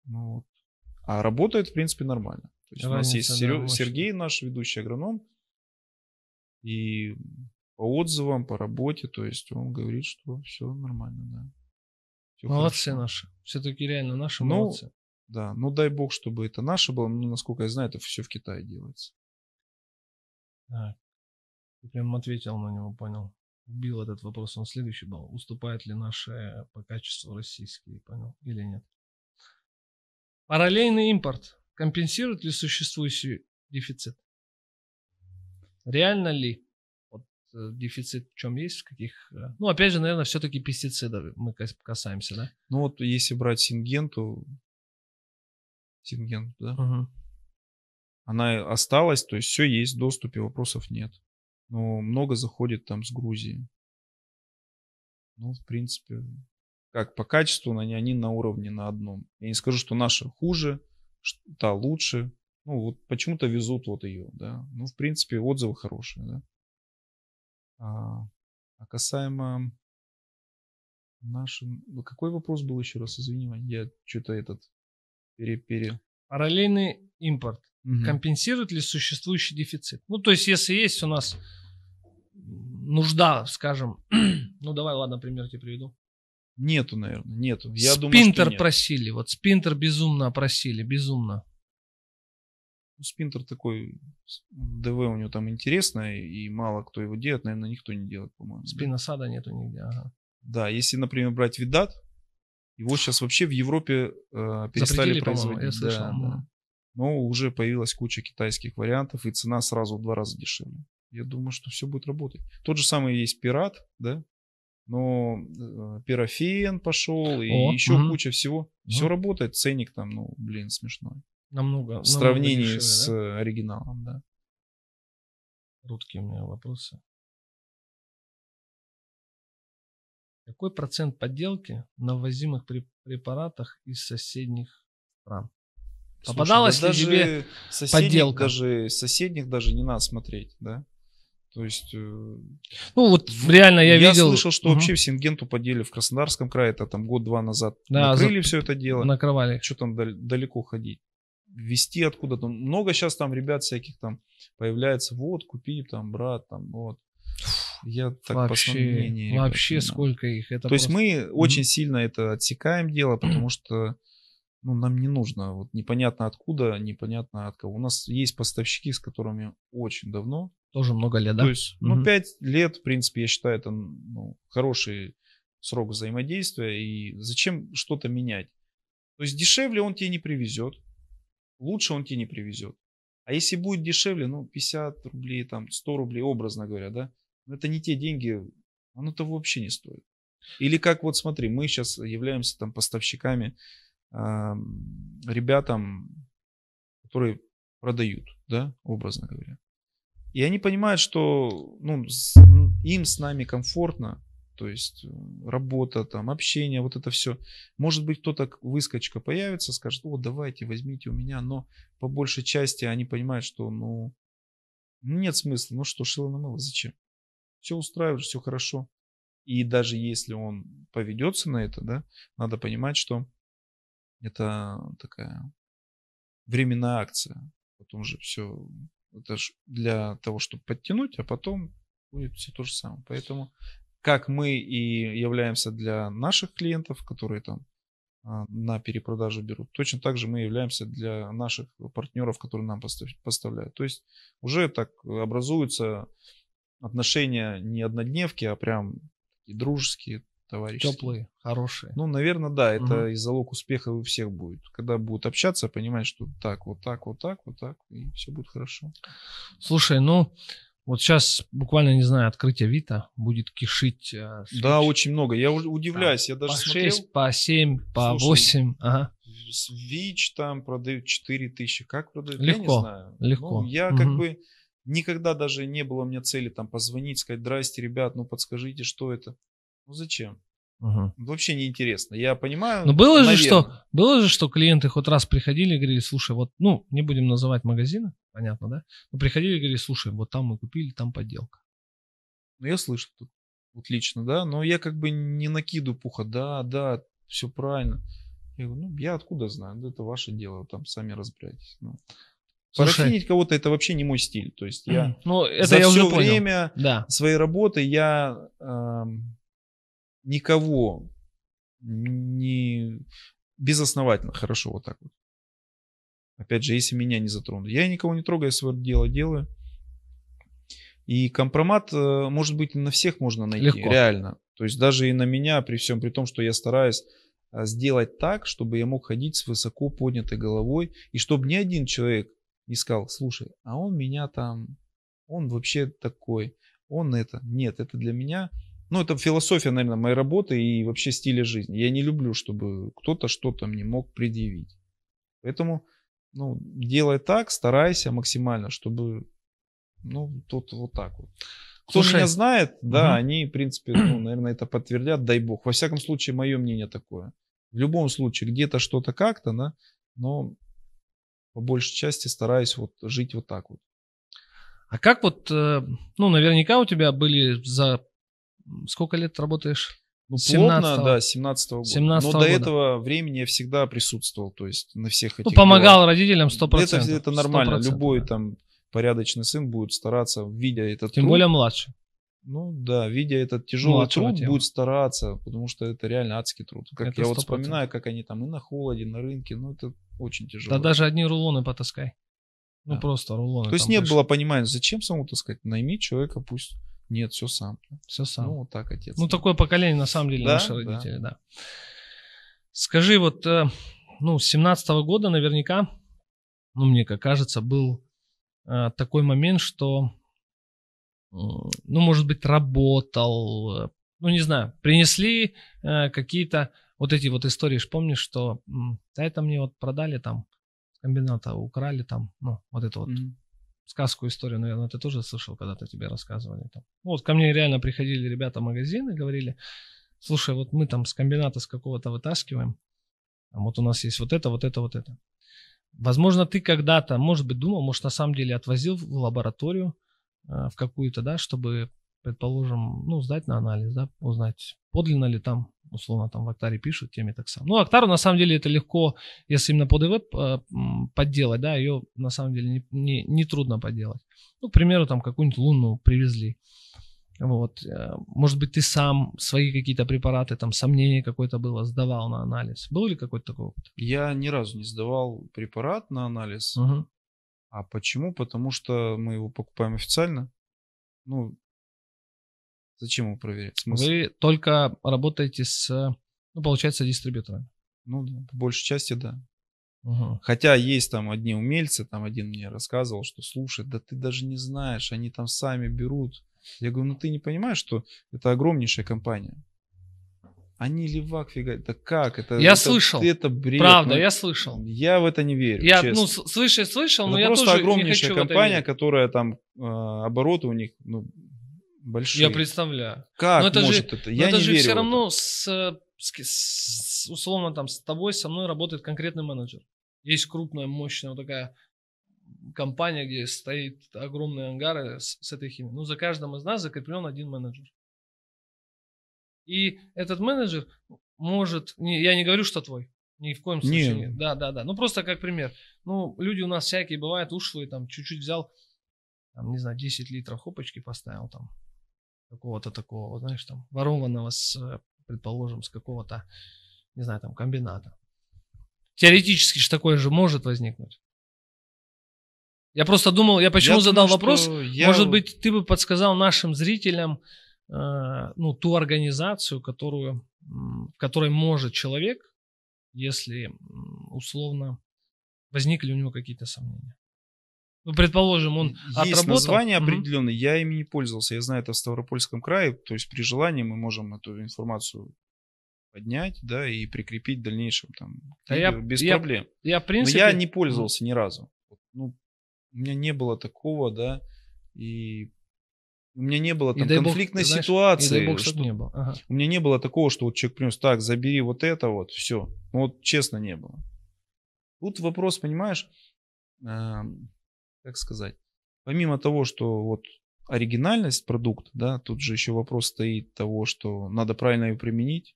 Ну, вот. А работает, в принципе, нормально. То есть у нас есть Разница, Серё-. Сергей, наш ведущий агроном, и по отзывам, по работе, то есть он говорит, что все нормально, да. Всё молодцы хорошо. наши. Все-таки реально наши Ну, молодцы. Да, ну дай бог, чтобы это наше было. Ну, насколько я знаю, это все в Китае делается. Так. Ты прям ответил на него, понял. Убил этот вопрос. Он следующий был. Уступает ли наши по качеству российские, понял, или нет? Параллельный импорт компенсирует ли существующий дефицит? Реально ли дефицит в чем есть, в каких... э, Ну, опять же, наверное, все-таки пестицидов мы кас- касаемся, да? Ну вот если брать Сингенту, Сингент, да, Мгм. она осталась, то есть все есть в доступе, вопросов нет. Но много заходит там с Грузии. Ну, в принципе, как по качеству они, они на уровне на одном. Я не скажу, что наша хуже, ш- та лучше. Ну, вот почему-то везут вот ее, да. Ну, в принципе, отзывы хорошие, да. А, а касаемо нашим... ну, Какой вопрос был еще раз, извини, я что-то этот пере... пере... Параллельный импорт Мгм. компенсирует ли существующий дефицит? Ну, то есть, если есть у нас нужда, скажем, (clears throat) ну, давай, ладно, пример тебе приведу. Нету, наверное, нету. Я думаю, спинтер что нет. просили, вот спинтер безумно просили, безумно. Спинтер такой, ДВ у него там интересное, и мало кто его делает, наверное, никто не делает, по-моему. да. Спиносада нету нигде, ага. Да, если, например, брать Видат, его сейчас вообще в Европе э, перестали Запретили, производить. я слышал, Да, ну. да. Но уже появилась куча китайских вариантов, и цена сразу в два раза дешевле. Я думаю, что все будет работать. Тот же самый есть Пират, да, но э, Пирофен пошел, и О, еще мгм. куча всего. Все работает, ценник там, ну, блин, смешной. Намного, В сравнении намного с дешевле, э, оригиналом, да. да? Короткие у меня вопросы. Какой процент подделки на ввозимых пре- препаратах из соседних стран? Слушай, Попадалась да ли тебе даже соседних, подделка? Даже соседних даже не надо смотреть, да. То есть э, Ну, вот в- реально я, видел... слышал, что Мгм. вообще в Сингенту поделили в Краснодарском крае, это там год-два назад Да, накрыли за- все это дело. накрывали. Что там дал- далеко ходить? Вести откуда-то. Много сейчас там ребят всяких там появляется. Вот, купи там, брат, там, вот. Я так вообще, ребят, вообще сколько их. Это То есть просто- мы очень сильно это отсекаем дело, потому (clears throat) что ну, нам не нужно. Вот непонятно откуда, непонятно от кого. У нас есть поставщики, с которыми очень давно. Тоже много лет, да? То есть, ну, Мгм. 5 лет, в принципе, я считаю, это ну, хороший срок взаимодействия. И зачем что-то менять? То есть дешевле он тебе не привезет. Лучше он тебе не привезет. А если будет дешевле, ну, 50 рублей, там, 100 рублей, образно говоря, да, ну, это не те деньги, оно того вообще не стоит. Или как вот смотри, мы сейчас являемся там поставщиками ам, ребятам, которые продают, да, образно говоря. И они понимают, что ну, с- им с нами комфортно, то есть э, работа, там, общение, вот это все. Может быть, кто-то выскочка появится, скажет, о, давайте, возьмите у меня, но по большей части они понимают, что, ну, нет смысла, ну что, шило на мыло, зачем? Все устраивает, все хорошо. И даже если он поведется на это, да, надо понимать, что это такая временная акция. Потом же все, это ж для того, чтобы подтянуть, а потом будет все то же самое. Поэтому как мы и являемся для наших клиентов, которые там а, на перепродажу берут, точно так же мы являемся для наших партнеров, которые нам постав- поставляют. То есть уже так образуются отношения не однодневки, а прям дружеские, товарищеские. Теплые, хорошие. Ну, наверное, да, это Мгм. и залог успеха у всех будет. Когда будут общаться, понимать, что так, вот так, вот так, вот так, и все будет хорошо. Слушай, ну, вот сейчас буквально, не знаю, открытие Вита будет кишить. э, Да, очень много. Я удивляюсь, я даже по смотрел. 6, по 7, по Слушай, 8. Ага. ВИЧ там продают 4 тысячи. Как продают? Я не Легко, знаю. легко. Ну, я как Мгм. бы никогда даже не было у меня цели там позвонить, сказать, здрасте, ребят, ну подскажите, что это. Ну зачем? Мгм. Вообще неинтересно. Я понимаю. Ну, было же, наверное. что, было же, что клиенты хоть раз приходили и говорили, слушай, вот, ну, не будем называть магазины, понятно, да? Но приходили и говорили, слушай, вот там мы купили, там подделка. Ну, я слышал тут, вот лично, да, но я как бы не накидываю пуха, да, да, все правильно. Я говорю, ну, я откуда знаю, да, это ваше дело, там сами разбирайтесь. Ну. Парафинить кого-то это вообще не мой стиль. То есть я ну, это за я все уже понял. время Да. своей работы я эм, никого не безосновательно, хорошо, вот так вот. Опять же, если меня не затронут. Я никого не трогаю, я свое дело делаю. И компромат, э, может быть, на всех можно найти, Легко. реально. То есть даже и на меня, при всем при том, что я стараюсь э, сделать так, чтобы я мог ходить с высоко поднятой головой, и чтобы ни один человек не сказал, слушай, а он меня там, он вообще такой, он это. Нет, это для меня, ну, это философия, наверное, моей работы и вообще стиля жизни. Я не люблю, чтобы кто-то что-то мне мог предъявить. Поэтому, ну, делай так, старайся максимально, чтобы, ну, тут вот так вот. Кто Слушай, меня знает, да, мгм. они, в принципе, ну, наверное, это подтвердят, дай бог. Во всяком случае, мое мнение такое. В любом случае, где-то что-то как-то, да, но по большей части стараюсь вот жить вот так вот. А как вот, э, ну, наверняка у тебя были за... Сколько лет работаешь? Ну, 17-го. плотно, да, 17 года. 17-го Но до года. этого времени я всегда присутствовал, то есть на всех этих Ну, помогал делах. родителям 100%. Это, это нормально. 100%, Любой да. там порядочный сын будет стараться, видя этот Тем труд, более младший. ну да, видя этот тяжелый Младшего труд, тела. будет стараться, потому что это реально адский труд. Как Это я вот 100%. вспоминаю, как они там и на холоде, на рынке, ну это очень тяжело. Да даже одни рулоны потаскай. Ну, Да. просто рулоны. То есть пришли. было понимания, зачем самому таскать, найми человека, пусть нет, все сам. Все сам. Ну вот так, отец. Ну, такое поколение, на самом деле, Да, наши да. родители, да. Скажи, вот, э, ну, с 17 года наверняка, ну, мне как кажется, был э, такой момент, что, ну, может быть, работал, э, ну, не знаю, принесли какие-то вот эти вот истории, помнишь, что, да, это мне вот продали там, комбината украли там, ну, вот это вот Мгм. Сказку, историю, наверное, ты тоже слышал, когда-то тебе рассказывали. Там. Ну, Вот ко мне реально приходили ребята в магазин и говорили, слушай, вот мы там с комбината с какого-то вытаскиваем, а вот у нас есть вот это, вот это, вот это. Возможно, ты когда-то, может быть, думал, может, на самом деле отвозил в лабораторию э, в какую-то, да, чтобы, предположим, ну, сдать на анализ, да, узнать, подлинно ли там, условно, там в Актаре пишут теме так сам. Ну, Актару, на самом деле, это легко, если именно под ИВ э, подделать, да, ее, на самом деле, не, не, не трудно подделать. Ну, к примеру, там какую-нибудь луну привезли. Вот. э, Может быть, ты сам свои какие-то препараты, там, сомнение какое-то было, сдавал на анализ. Был ли какой-то такой опыт? Я ни разу не сдавал препарат на анализ. Мгм. А почему? Потому что мы его покупаем официально. Ну, зачем его проверять? Смысл? Вы только работаете с, ну, получается, дистрибьюторами. Ну, да, по большей части, да. Мгм. Хотя есть там одни умельцы, там один мне рассказывал, что слушай, да ты даже не знаешь, они там сами берут. Я говорю, ну ты не понимаешь, что это огромнейшая компания. Они левак фига. Да как? Это, Я это- слышал. Это бред. Правда, ну, я слышал. Я в это не верю. Я, честно. ну, с- слышать слышал, но Это я просто тоже не огромнейшая хочу в это компания, которая там э, обороты у них ну, большие. Я представляю. Как Но это же- может это? Но Я это не же верю. все это. равно с, э, с- с- условно там с тобой, со мной работает конкретный менеджер. Есть крупная, мощная вот такая компания, где стоит огромные ангары с, с этой химией. Ну, за каждым из нас закреплен один менеджер. И этот менеджер может, не, я не говорю, что твой, ни в коем случае Не. нет. Да, да, да. Ну, просто как пример. Ну, люди у нас всякие бывают, ушлые, там, чуть-чуть взял, там, не знаю, 10 литров хопочки поставил, там, какого-то такого, знаешь, там, ворованного с, э, предположим, с какого-то, не знаю, там, комбината. Теоретически же такое же может возникнуть. Я просто думал, я почему Я задал думаю, вопрос, я- может быть, ты бы подсказал нашим зрителям, э, ну, ту организацию, которую, в которой может человек, если условно возникли у него какие-то сомнения. Ну, предположим, он Есть отработал. название определенное, я ими не пользовался. Я знаю это в Ставропольском крае, то есть при желании мы можем эту информацию поднять, да, и прикрепить в дальнейшем там Да я- без я, проблем. Я, в Но принципе, я не пользовался ни разу. Ну, у меня не было такого, да, и у меня не было там бог, конфликтной знаешь, ситуации. Дай бог, что- не было. Ага. У меня не было такого, что вот человек принес, так, забери вот это вот, все. Ну вот честно не было. Тут вопрос, понимаешь, как сказать, помимо того, что вот оригинальность продукта, да, тут же еще вопрос стоит того, что надо правильно ее применить,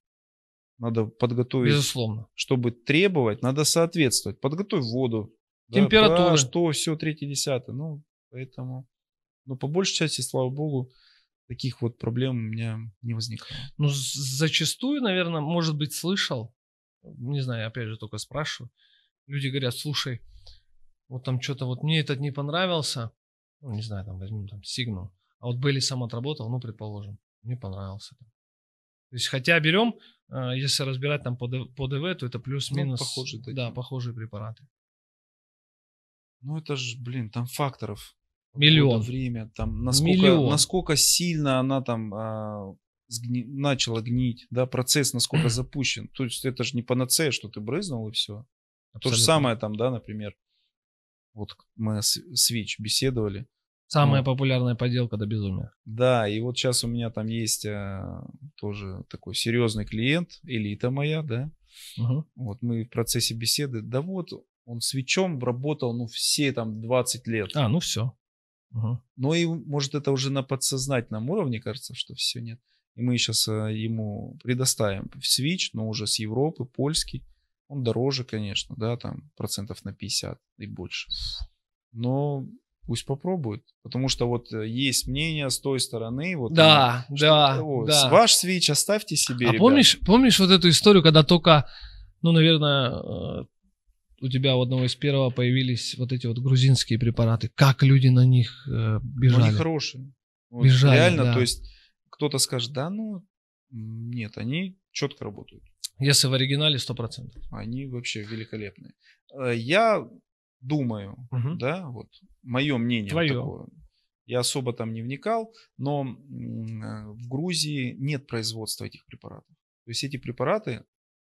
надо подготовить, Безусловно. чтобы требовать, надо соответствовать. Подготовь воду, Температура. да, что, все, третье, десятое. Ну, поэтому, ну, по большей части, слава богу, таких вот проблем у меня не возникало. Ну, зачастую, наверное, может быть, слышал, не знаю, опять же только спрашиваю, люди говорят, слушай, вот там что-то, вот мне этот не понравился, ну, не знаю, там возьмем там сигнал, а вот Белли сам отработал, ну, предположим, не понравился. То есть, хотя берем, э, если разбирать там по, по ДВ, то это плюс-минус, Ну, похожие такие. да, похожие препараты. Ну, это же, блин, там факторов. Миллион. Время, там, насколько, Миллион. насколько сильно она там а, сгни- начала гнить, да, процесс насколько запущен. То есть это же не панацея, что ты брызнул и все. То же Абсолютно. самое там, да, например, вот мы с Switch беседовали. Самая ну. популярная поделка до безумия. Да, и вот сейчас у меня там есть а, тоже такой серьезный клиент, элита моя, да. Мгм. Вот мы в процессе беседы, да вот он свечом работал, ну, все там 20 лет. А, ну все. Но и, может, это уже на подсознательном уровне, кажется, что все нет. И мы сейчас ему предоставим Switch, но уже с Европы, польский. Он дороже, конечно, да, там процентов на 50 и больше. Но пусть попробует. Потому что вот э, есть мнение с той стороны. Вот, Да, что, да, «О, да. Ваш Switch оставьте себе, А ребят». помнишь, помнишь вот эту историю, когда только, ну, наверное, э, у тебя у одного из первого появились вот эти вот грузинские препараты. Как люди на них э, Но бежали? они хорошие. Вот Бежали, реально, да. то есть кто-то скажет, да, ну, нет, они четко работают. Если в оригинале 100%. Они вообще великолепные. Э, Я думаю, Мгм. да, вот мое мнение Твое. такое. Я особо там не вникал, но э, в Грузии нет производства этих препаратов. То есть эти препараты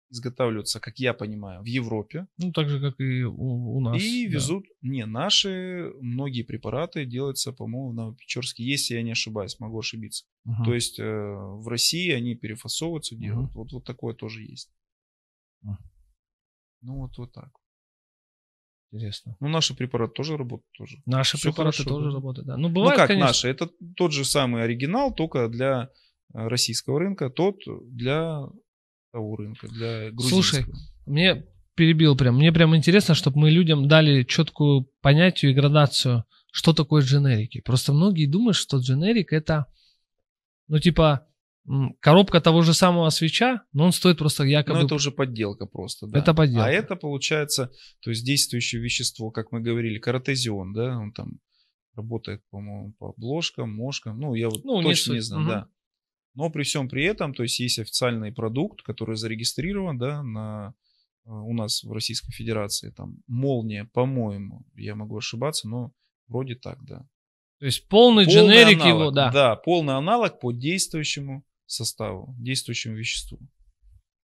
изготавливаются, как я понимаю, в Европе Ну, так же, как и у, у нас. и да. везут. Не, наши многие препараты делаются, по-моему, в Новопечерске, если я не ошибаюсь, могу ошибиться. Мгм. То есть э, в России они перефасовываются, делают. Вот, вот такое тоже есть. Мгм. Ну вот, вот так. Интересно. Ну, наши препараты тоже работают тоже. Наши Всё препараты хорошо, тоже да. работают, да. Ну, бывает, ну как конечно. наши? Это тот же самый оригинал, только для э, российского рынка, тот для того рынка, для грузинского. Слушай, Мне перебил прям. Мне прям интересно, чтобы мы людям дали четкую понятие и градацию, что такое дженерики. Просто многие думают, что дженерик это, ну, типа, коробка того же самого свеча, но он стоит просто якобы... Ну, это уже подделка просто, да. Это подделка. А это получается, то есть действующее вещество, как мы говорили, каротезион, да, он там работает, по-моему, по обложкам, мошкам, ну, я вот Ну, не точно не, суть. знаю, Мгм. да. Но при всем при этом, то есть есть официальный продукт, который зарегистрирован, да, на, э, у нас в Российской Федерации, там, молния, по-моему, я могу ошибаться, но вроде так, да. То есть полный, Полный дженерик аналог, его, да. Да, полный аналог по действующему составу, действующему веществу.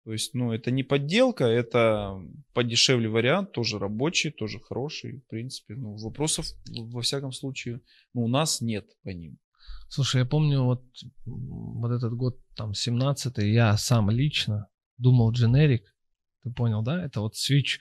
То есть, ну, это не подделка, это подешевле вариант, тоже рабочий, тоже хороший, в принципе. Ну, вопросов, во всяком случае, ну, у нас нет по ним. Слушай, я помню вот, вот этот год, там, 17-й, я сам лично думал дженерик, ты понял, да? Это вот свич,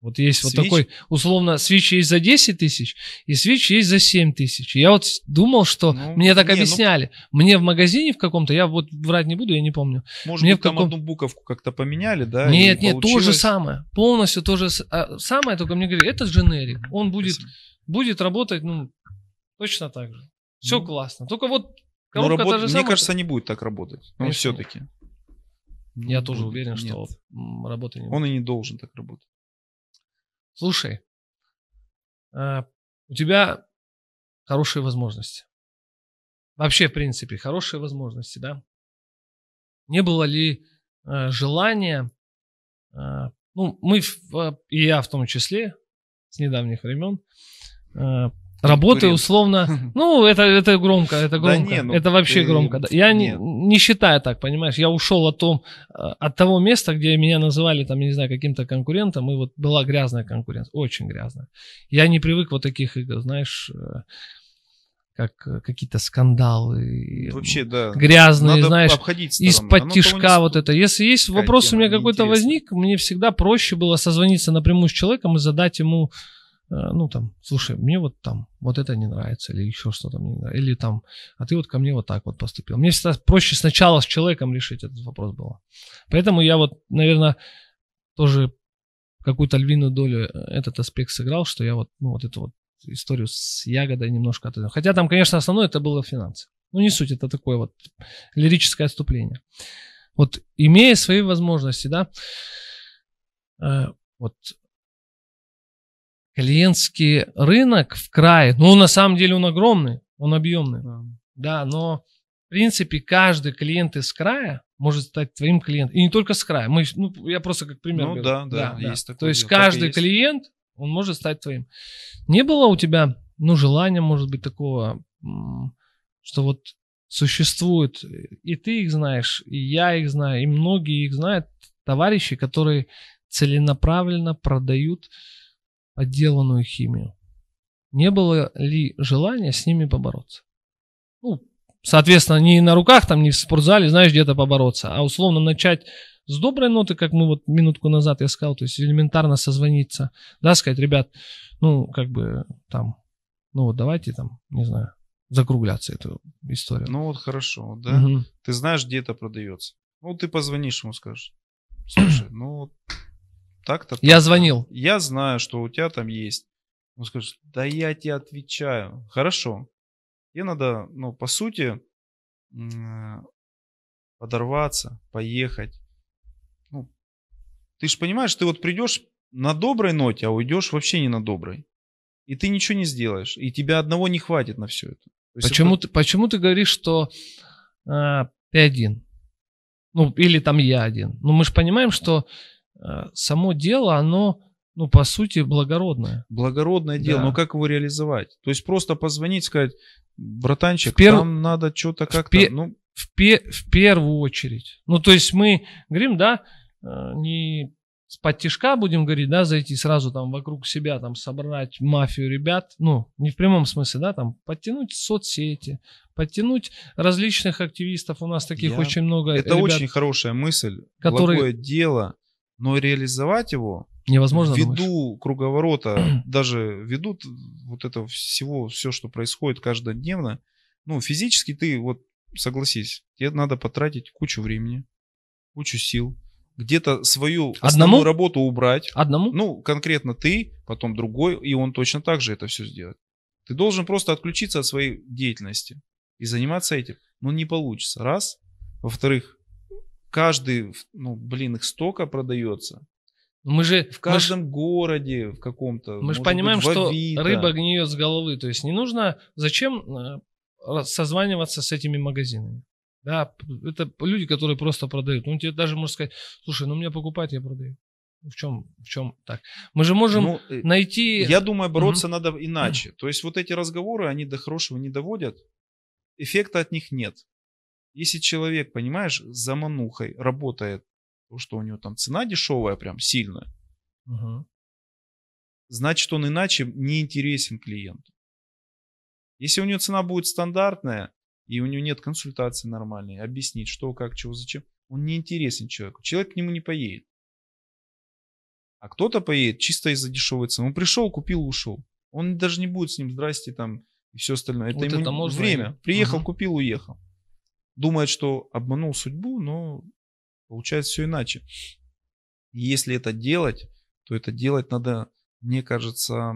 вот есть вот Switch? такой, условно, свич есть за 10 тысяч, и свич есть за 7 тысяч. Я вот думал, что Ну, мне так не, ну- объясняли. Мне в магазине в каком-то, я вот врать не буду, я не помню. Может Мне быть, в там каком- одну буковку как-то поменяли, да? нет, нет, то же получилось- самое. Полностью то же а, самое, только мне говорили, это дженерик. Он будет, будет работать, ну, точно так же. Все Ну. классно. Только вот Ну, коробка работ- же Мне самая. кажется, не будет так работать. Ну, Конечно, все-таки. Я тоже уверен, что Нет. м, работы не будет. Он и не должен так работать. Слушай, а, у тебя хорошие возможности. Вообще, в принципе, хорошие возможности, да? Не было ли э, желания, э, ну, мы, и я в том числе, с недавних времен, Конкурент. условно, (laughs) ну, это, это громко, это Да громко, не, ну, это вообще ты- громко. да. Я не, не считаю так, понимаешь, я ушел от, том, э, от того места, где меня называли, там, я не знаю, каким-то конкурентом, и вот была грязная конкуренция, очень грязная. Я не привык вот таких игр, знаешь, э, как э, какие-то скандалы, Вообще, да. грязные, Надо знаешь, из-под тишка вот это. Если есть вопрос у меня какой-то возник, мне всегда проще было созвониться напрямую с человеком и задать ему, ну там, слушай, мне вот там вот это не нравится, или еще что-то мне не нравится, или там, а ты вот ко мне вот так вот поступил. Мне всегда проще сначала с человеком решить этот вопрос было. Поэтому я вот, наверное, тоже какую-то львиную долю э, этот аспект сыграл, что я вот, ну вот эту вот историю с ягодой немножко отодвинул. Хотя там, конечно, основное это было финансы. Ну, не суть, это такое вот лирическое отступление. Вот имея свои возможности, да, э, вот клиентский рынок в крае, ну, на самом деле он огромный, он объемный, Да. да, но в принципе каждый клиент из края может стать твоим клиентом. И не только с края. Мы, ну, я просто как пример Ну говорю. да, да, есть такое То есть дело, каждый есть. клиент, он может стать твоим. Не было у тебя, ну, желания, может быть, такого, что вот существует, и ты их знаешь, и я их знаю, и многие их знают, товарищи, которые целенаправленно продают подделанную химию. Не было ли желания с ними побороться? Ну, соответственно, не на руках, там, не в спортзале, знаешь, где-то побороться, а условно начать с доброй ноты, как мы вот минутку назад я сказал, то есть элементарно созвониться, да, сказать, ребят, ну, как бы там, ну вот давайте там, не знаю, закругляться эту историю. Ну вот хорошо, да. Мгм. Ты знаешь, где это продается. Ну, ты позвонишь ему, скажешь. Слушай, ну вот так-то. Я звонил. Я знаю, что у тебя там есть. Он скажет, да я тебе отвечаю. Хорошо. Тебе надо, ну, по сути, подорваться, поехать. Ну, ты же понимаешь, ты вот придешь на доброй ноте, а уйдешь вообще не на доброй. И ты ничего не сделаешь. И тебя одного не хватит на все это. То Почему, это- ты, почему ты говоришь, что а, ты один? Ну, или там я один. Ну, мы же понимаем, что само дело, оно, ну, по сути, благородное. Благородное дело, Да. но как его реализовать? То есть просто позвонить, сказать, братанчик, В перв- там надо что-то как-то, пе- ну, В, пе- в первую очередь. Ну, то есть мы говорим, да, э, не с подтяжка будем говорить, да, зайти сразу там вокруг себя, там собрать мафию ребят, ну, не в прямом смысле, да, там подтянуть соцсети, подтянуть различных активистов, у нас таких Я- очень много это ребят, очень хорошая мысль, которые- благое дело, но реализовать его невозможно. думаешь? ввиду круговорота, (clears throat) даже ввиду т- вот этого всего, все, что происходит каждодневно, ну, физически ты, вот, согласись, тебе надо потратить кучу времени, кучу сил, где-то свою основную Одному? работу убрать, Одному? Ну, конкретно ты, потом другой, и он точно так же это все сделает. Ты должен просто отключиться от своей деятельности и заниматься этим. Но не получится. Раз. Во-вторых, каждый, ну, блин, их столько продается. Мы же, В мы каждом городе, в каком-то. Мы же понимаем, быть, что Авито. рыба гниет с головы. То есть не нужно... Зачем э, созваниваться с этими магазинами? Да, это люди, которые просто продают. Ну, тебе даже можно сказать, слушай, ну, мне покупать, я продаю. Ну, В чем, в чем так? Мы же можем Ну, э, найти... Я думаю, бороться надо иначе. (clears throat) То есть вот эти разговоры, они до хорошего не доводят. Эффекта от них нет. Если человек, понимаешь, за манухой работает то, что у него там цена дешевая, прям сильная, Мгм. значит, он иначе не интересен клиенту. Если у него цена будет стандартная, и у него нет консультации нормальной, объяснить, что, как, чего, зачем, он не интересен человеку. Человек к нему не поедет. А кто-то поедет чисто из-за дешевой цены. Он пришел, купил, ушел. Он даже не будет с ним здрасте там и все остальное. Это Вот ему это можно время. Приехал, Мгм. купил, уехал. Думает, что обманул судьбу, но получается все иначе. И если это делать, то это делать надо, мне кажется,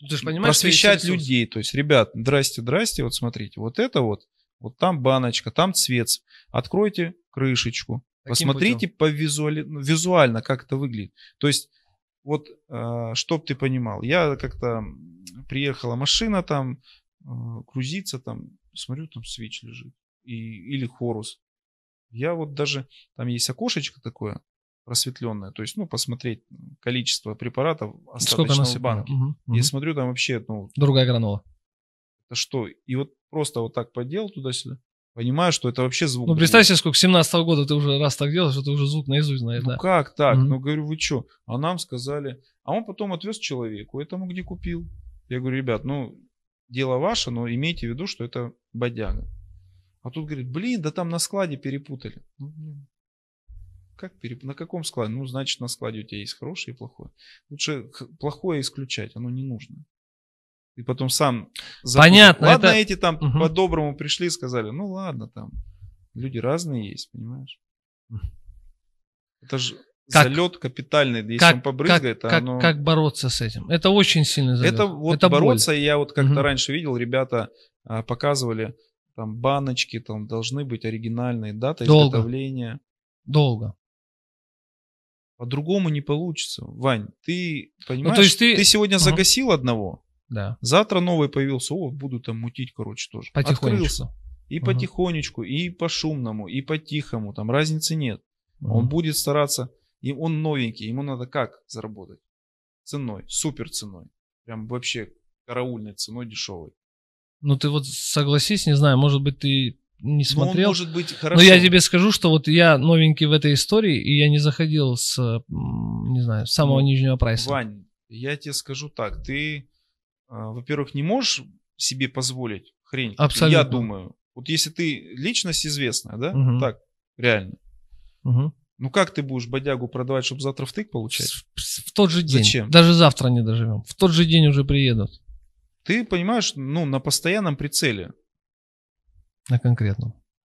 Ну, Ты просвещать людей. То есть, ребят, здрасте, здрасте, вот смотрите, вот это вот, вот там баночка, там цвет. Откройте крышечку, Каким посмотрите по визуали... ну, визуально, как это выглядит. То есть, вот, э, чтоб ты понимал, я как-то приехала машина там, э, грузиться там, смотрю, там свеч лежит. И, или хорус. Я вот даже, там есть окошечко такое, просветленное, то есть, ну, посмотреть количество препаратов Сколько остаточного в насыпано? банке. Мгм, Я смотрю, там вообще, ну, Другая гранула. это что? И вот просто вот так подел туда-сюда. Понимаю, что это вообще звук. Ну, представь себе, сколько 17 года ты уже раз так делаешь, что ты уже звук наизусть знаешь, Ну да. как так? Мгм. Ну говорю, вы что? А нам сказали. А он потом отвез человеку, этому где купил. Я говорю, ребят, ну, дело ваше, но имейте в виду, что это бодяга. А тут говорит, блин, да там на складе перепутали. Ну, блин. Как переп... На каком складе? Ну, значит, на складе у тебя есть хорошее и плохое. Лучше плохое исключать, оно не нужно. И потом сам... запутал. Понятно, Ладно, это- эти там Мгм. по-доброму пришли, сказали, ну ладно, там. Люди разные есть, понимаешь? Это же Как- залет капитальный, если Как, он побрызгает, как, а как, оно... как бороться с этим? Это очень сильный залет. Это вот боль. бороться, я вот как-то Мгм. раньше видел, ребята а, показывали, там баночки там должны быть оригинальные, дата Долго. изготовления. Долго. По-другому не получится. Вань, ты понимаешь, Ну, то есть ты- ты сегодня Ага. загасил одного, Да. завтра новый появился, о, буду там мутить, короче, тоже. Потихонечку. Открылся. И Ага. потихонечку, и по шумному, и по тихому, там разницы нет. Мгм. Он будет стараться, и он новенький, ему надо как заработать? Ценой, супер ценой. Прям вообще караульной ценой дешевой. Ну ты вот согласись, не знаю, может быть ты не Но он смотрел. может быть Но хорошо. я тебе скажу, что вот я новенький в этой истории, и я не заходил с, не знаю, с самого Ну, нижнего прайса. Вань, я тебе скажу так, ты, а, во-первых, не можешь себе позволить хрень. Абсолютно. Я думаю. Вот если ты личность известная, да? Мгм. Так, реально. Мгм. Ну как ты будешь бодягу продавать, чтобы завтра втык получать? В, в тот же день. Зачем? Даже завтра не доживем. В тот же день уже приедут Ты понимаешь, ну, на постоянном прицеле. на конкретном.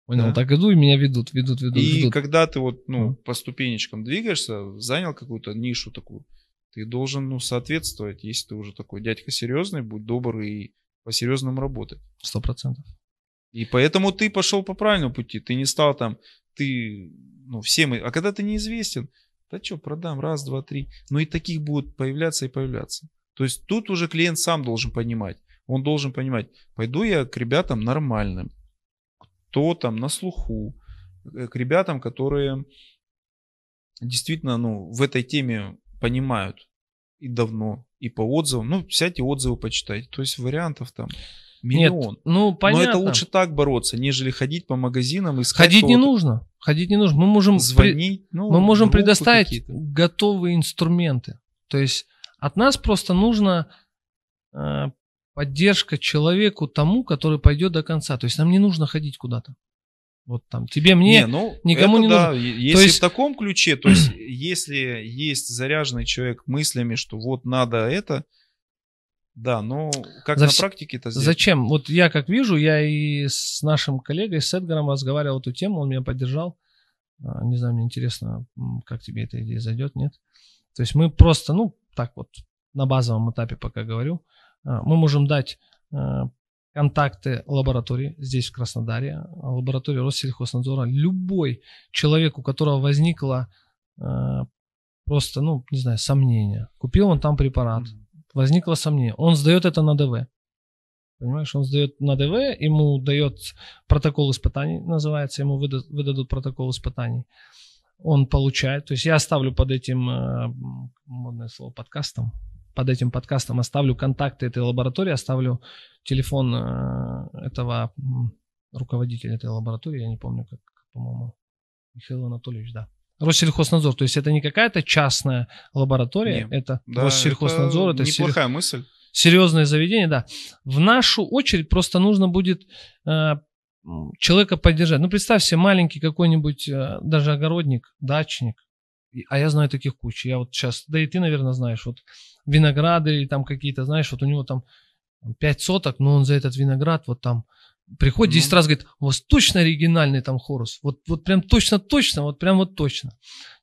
Понял, Да. так иду и меня ведут, ведут, ведут, И ведут. когда ты вот, ну, по ступенечкам двигаешься, занял какую-то нишу такую, ты должен, ну, соответствовать. Если ты уже такой дядька серьезный, будь добр и по-серьезному работать. Сто процентов. И поэтому ты пошел по правильному пути. Ты не стал там, ты, ну, все мы... А когда ты неизвестен, да что, продам, раз, два, три. Ну и таких будут появляться и появляться. То есть тут уже клиент сам должен понимать. Он должен понимать, пойду я к ребятам нормальным, кто там на слуху, э, к ребятам, которые действительно, ну, в этой теме понимают и давно, и по отзывам. Ну, сядьте отзывы почитайте. То есть вариантов там миллион. Нет, ну понятно. Но это лучше так бороться, нежели ходить по магазинам и Ходить не нужно. Ходить не нужно. Мы можем, при- звонить. ну, мы можем предоставить готовые инструменты. То есть от нас просто нужно э, поддержка человеку тому, который пойдет до конца. То есть нам не нужно ходить куда-то. Вот там тебе, мне. Не, ну, никому не да, е- Если есть- в таком ключе, то есть (clears throat) если есть заряженный человек мыслями, что вот надо это, да, но как За на практике это сделать? Зачем? Вот я как вижу, я и с нашим коллегой, с Эдгаром разговаривал эту тему, он меня поддержал. А, Не знаю, мне интересно, как тебе эта идея зайдет, нет? То есть мы просто, ну, так вот, на базовом этапе пока говорю, а, мы можем дать а, контакты лаборатории здесь, в Краснодаре, лаборатории Россельхознадзора, любой человек, у которого возникло а, просто, ну, не знаю, сомнение. Купил он там препарат, возникло сомнение. Он сдает это на ДВ. Понимаешь, он сдает на ДВ, ему дает протокол испытаний, называется, ему выда- выдадут протокол испытаний. Он получает, то есть я оставлю под этим, э, модное слово, подкастом, под этим подкастом оставлю контакты этой лаборатории, оставлю телефон э, этого руководителя этой лаборатории, я не помню, как, по-моему, Михаил Анатольевич, да. Россельхознадзор. То есть это не какая-то частная лаборатория, Не. это Да, Россельхознадзор, это, сер- неплохая мысль. серьезное заведение, да. В нашу очередь просто нужно будет э, человека поддержать. Ну, представь себе маленький какой-нибудь э, даже огородник, дачник. А я знаю таких кучу. Я вот сейчас, да и ты, наверное, знаешь, вот винограды или там какие-то, знаешь, вот у него там 5 соток, но он за этот виноград вот там приходит 10 Ну. раз, говорит, у вас точно оригинальный там хорус. Вот, вот прям точно-точно, вот прям вот точно.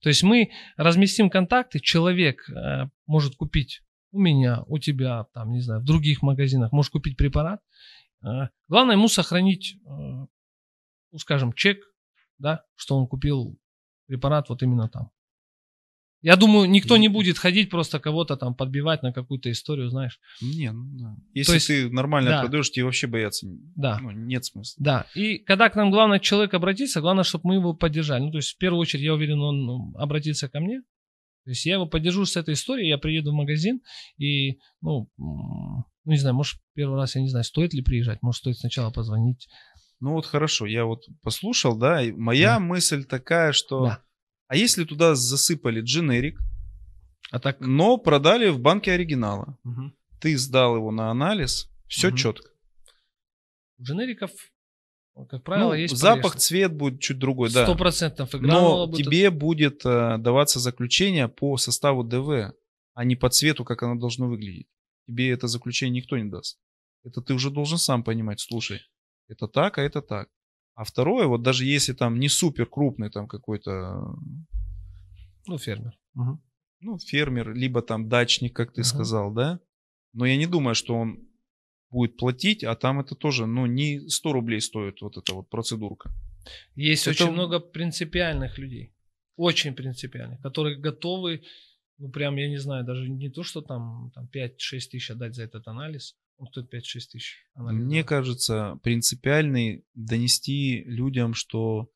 То есть мы разместим контакты, человек э, может купить у меня, у тебя, там, не знаю, в других магазинах, может купить препарат. Э, Главное ему сохранить, э, ну, скажем, чек, да, что он купил препарат вот именно там. Я думаю, никто не будет ходить просто кого-то там подбивать на какую-то историю, знаешь. Не, ну да. Если есть- ты нормально да. продаешь, тебе вообще бояться Да. ну, нет смысла. Да, и когда к нам главное человек обратится, главное, чтобы мы его поддержали. Ну, то есть, в первую очередь, я уверен, он ну, обратится ко мне. То есть, я его поддержу с этой историей, я приеду в магазин и, ну, ну, не знаю, может, первый раз, я не знаю, стоит ли приезжать, может, стоит сначала позвонить. Ну вот хорошо, я вот послушал, да, и моя Да. мысль такая, что... Да. А если туда засыпали дженерик, А так... но продали в банке оригинала, Мгм. ты сдал его на анализ, все Мгм. четко. У дженериков, как правило, Ну, есть запах, цвет будет чуть другой, да. Сто процентов Но тебе будет э, даваться заключение по составу ДВ, а не по цвету, как оно должно выглядеть. Тебе это заключение никто не даст. Это ты уже должен сам понимать, слушай, это так, а это так. А второе, вот даже если там не супер крупный там какой-то, Ну, фермер. Мгм. ну, фермер, либо там дачник, как ты Ага. сказал, да, но я не думаю, что он будет платить, а там это тоже, ну, не 100 рублей стоит вот эта вот процедурка. Есть Это- очень много принципиальных людей. Очень принципиальных, которые готовы, ну прям, я не знаю, даже не то, что там, там 5-6 тысяч отдать за этот анализ. Он стоит 5-6 тысяч. анализ, Мне кажется, принципиальный донести людям, что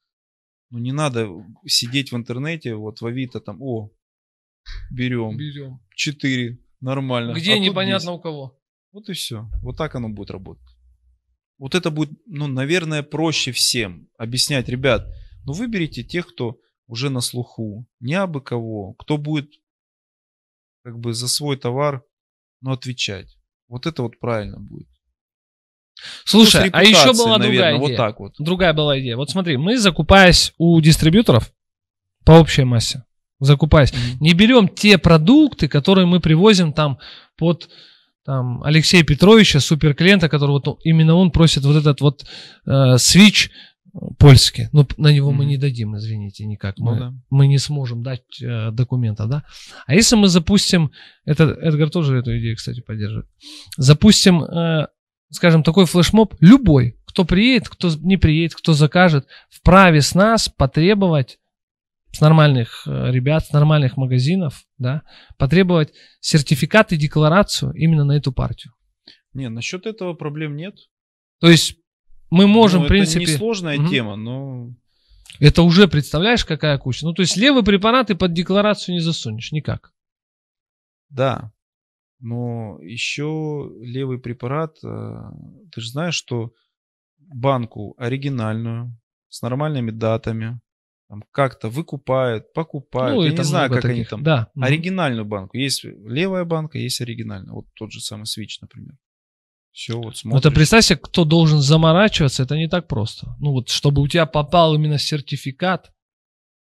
ну, не надо сидеть в интернете, вот в Авито там, о, берем, Берем. 4, нормально. Где а непонятно 10. у кого. Вот и все. Вот так оно будет работать. Вот это будет, ну, наверное, проще всем объяснять, ребят, ну, выберите тех, кто уже на слуху, не абы кого, кто будет как бы за свой товар, ну, отвечать. Вот это вот правильно будет. Слушай, Ну, а еще была другая наверное, идея. вот так вот. Другая была идея. Вот смотри, мы закупаясь у дистрибьюторов по общей массе, закупаясь, не берем те продукты, которые мы привозим там под там, Алексея Петровича, суперклиента, который вот именно он просит вот этот вот э, свич польский. Ну, на него мы Мгм. не дадим, извините, никак. Ну Мы, да. мы не сможем дать э, документа, да. А если мы запустим, это Эдгар тоже эту идею, кстати, поддерживает, запустим, э, скажем, такой флешмоб, любой, кто приедет, кто не приедет, кто закажет, вправе с нас потребовать с нормальных э, ребят, с нормальных магазинов, да, потребовать сертификат и декларацию именно на эту партию. Не, насчет этого проблем нет. То есть мы можем, Ну, в принципе, Это несложная Мгм. тема, но это уже представляешь, какая куча. Ну, то есть левый препарат ты под декларацию не засунешь никак. да. Но еще левый препарат, э, ты же знаешь, что банку оригинальную, с нормальными датами, там как-то выкупают, покупают. ну, Я не знаю, как они таких. там. Да. Оригинальную банку. Есть левая банка, есть оригинальная. Вот тот же самый Switch, например. Все, вот Ну, смотришь. это представь себе, кто должен заморачиваться, это не так просто. Ну, вот, чтобы у тебя попал именно сертификат.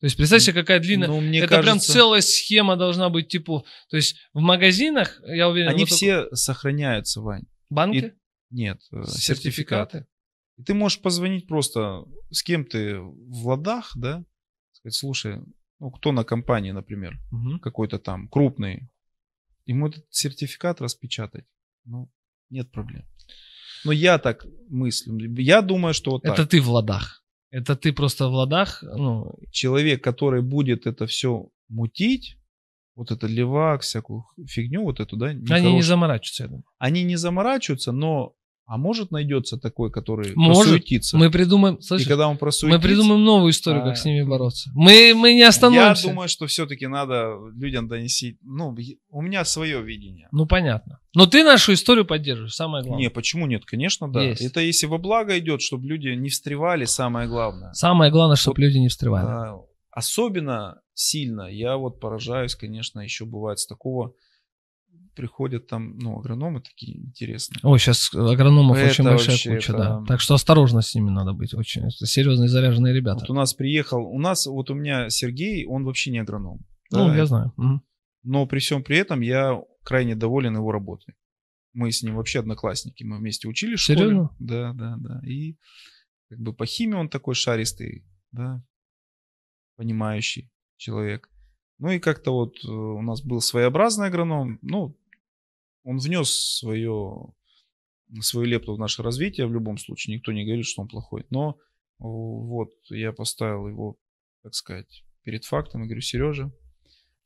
То есть, представь себе, какая длинная... Ну, мне это прям кажется, целая схема должна быть, типа... То есть, в магазинах, я уверен... Они вот все сохраняются, Вань. Банки? Нет, э, сертификаты. И ты можешь позвонить просто с кем ты в ладах, да? Сказать, слушай, ну кто на компании, например, Мгм. какой-то там крупный, ему этот сертификат распечатать, ну, нет проблем. Но я так мыслю. Я думаю, что вот Это так. ты в ладах. Это ты просто в ладах, ну, Человек, который будет это все мутить, вот это левак, всякую фигню, вот эту, да, они не заморачиваются, я думаю. они не заморачиваются, но а может найдется такой, который Может. просуетится. Мы придумаем, И слышишь, когда он мы просуетится, придумаем новую историю, а, как с ними бороться. Мы, мы не остановимся. Я думаю, что все-таки надо людям донести. Ну, у меня свое видение. Ну, понятно. Но ты нашу историю поддерживаешь, самое главное. Не, почему нет? Конечно, да. Есть. Это если во благо идет, чтобы люди не встревали, самое главное. Самое главное, чтобы люди не встревали. А, особенно сильно я вот поражаюсь, конечно, еще бывает с такого, приходят там, ну, агрономы такие интересные. Ой, сейчас агрономов Это очень большая вообще, куча, это- да. Так что осторожно с ними надо быть очень. Это серьезные заряженные ребята. Вот у нас приехал, у нас, вот у меня Сергей, он вообще не агроном. ну, Да, я знаю. Мгм. Но при всем при этом я крайне доволен его работой. Мы с ним вообще одноклассники, мы вместе учились в школе. Серьезно? Да, да, да. И как бы по химии он такой шаристый, да, понимающий человек. Ну и как-то вот э, у нас был своеобразный агроном, ну, он внес свое, свою лепту в наше развитие в любом случае, никто не говорит, что он плохой. Но вот я поставил его, так сказать, перед фактом и говорю, Сережа,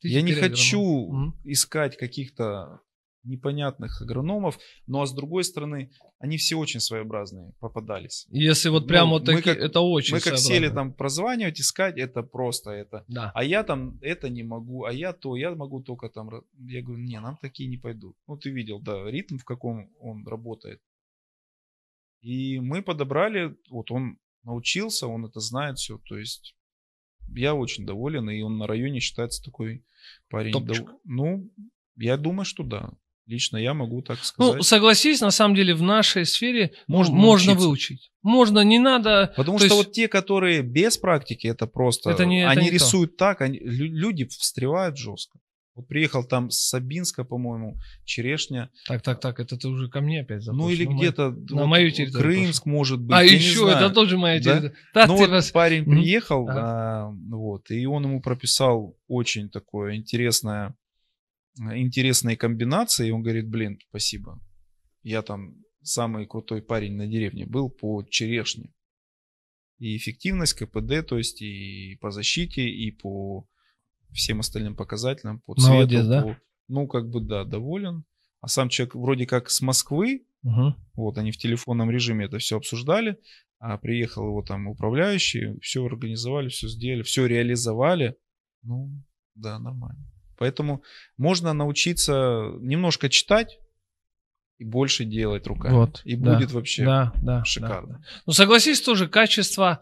Ты я не хочу Мгм. искать каких-то непонятных агрономов, ну а с другой стороны, они все очень своеобразные попадались. Если вот Ну, прям вот мы такие, как- это очень Мы как сели там прозванивать, искать, это просто это. Да. А я там это не могу, а я то, я могу только там. Я говорю, не, нам такие не пойдут. Ну, ты видел, да, ритм, в каком он работает. И мы подобрали, вот он научился, он это знает все. То есть я очень доволен, и он на районе считается такой парень. Топчик. дов- Ну, я думаю, что да. Лично я могу так сказать. Ну, согласись, на самом деле в нашей сфере Можно можно, выучить. Можно, не надо. Потому то что есть- вот те, которые без практики, это просто... Это не- это они не то. рисуют так, они, лю- люди встревают жестко. Вот приехал там с Сабинска, по-моему, Черешня. Так, так, так, это ты уже ко мне опять ну или заходишь. где-то на вот мою территорию Крымск, может быть. А еще, это тоже моя Да? территория. Да, ну ты вот вас- парень приехал, Ага. а, вот, и он ему прописал очень такое интересное, интересные комбинации, и он говорит, блин, спасибо. Я там самый крутой парень на деревне был по черешне. И эффективность КПД, то есть и по защите, и по всем остальным показателям, по цвету. Молодец, да? по- ну, как бы, да, доволен. А сам человек вроде как с Москвы, Мгм. вот, они в телефонном режиме это все обсуждали, а приехал его там управляющий, все организовали, все сделали, все реализовали. Ну, да, нормально. Поэтому можно научиться немножко читать и больше делать руками. Вот, и да, будет вообще Да, да. да. шикарно. Ну, согласись тоже, качество,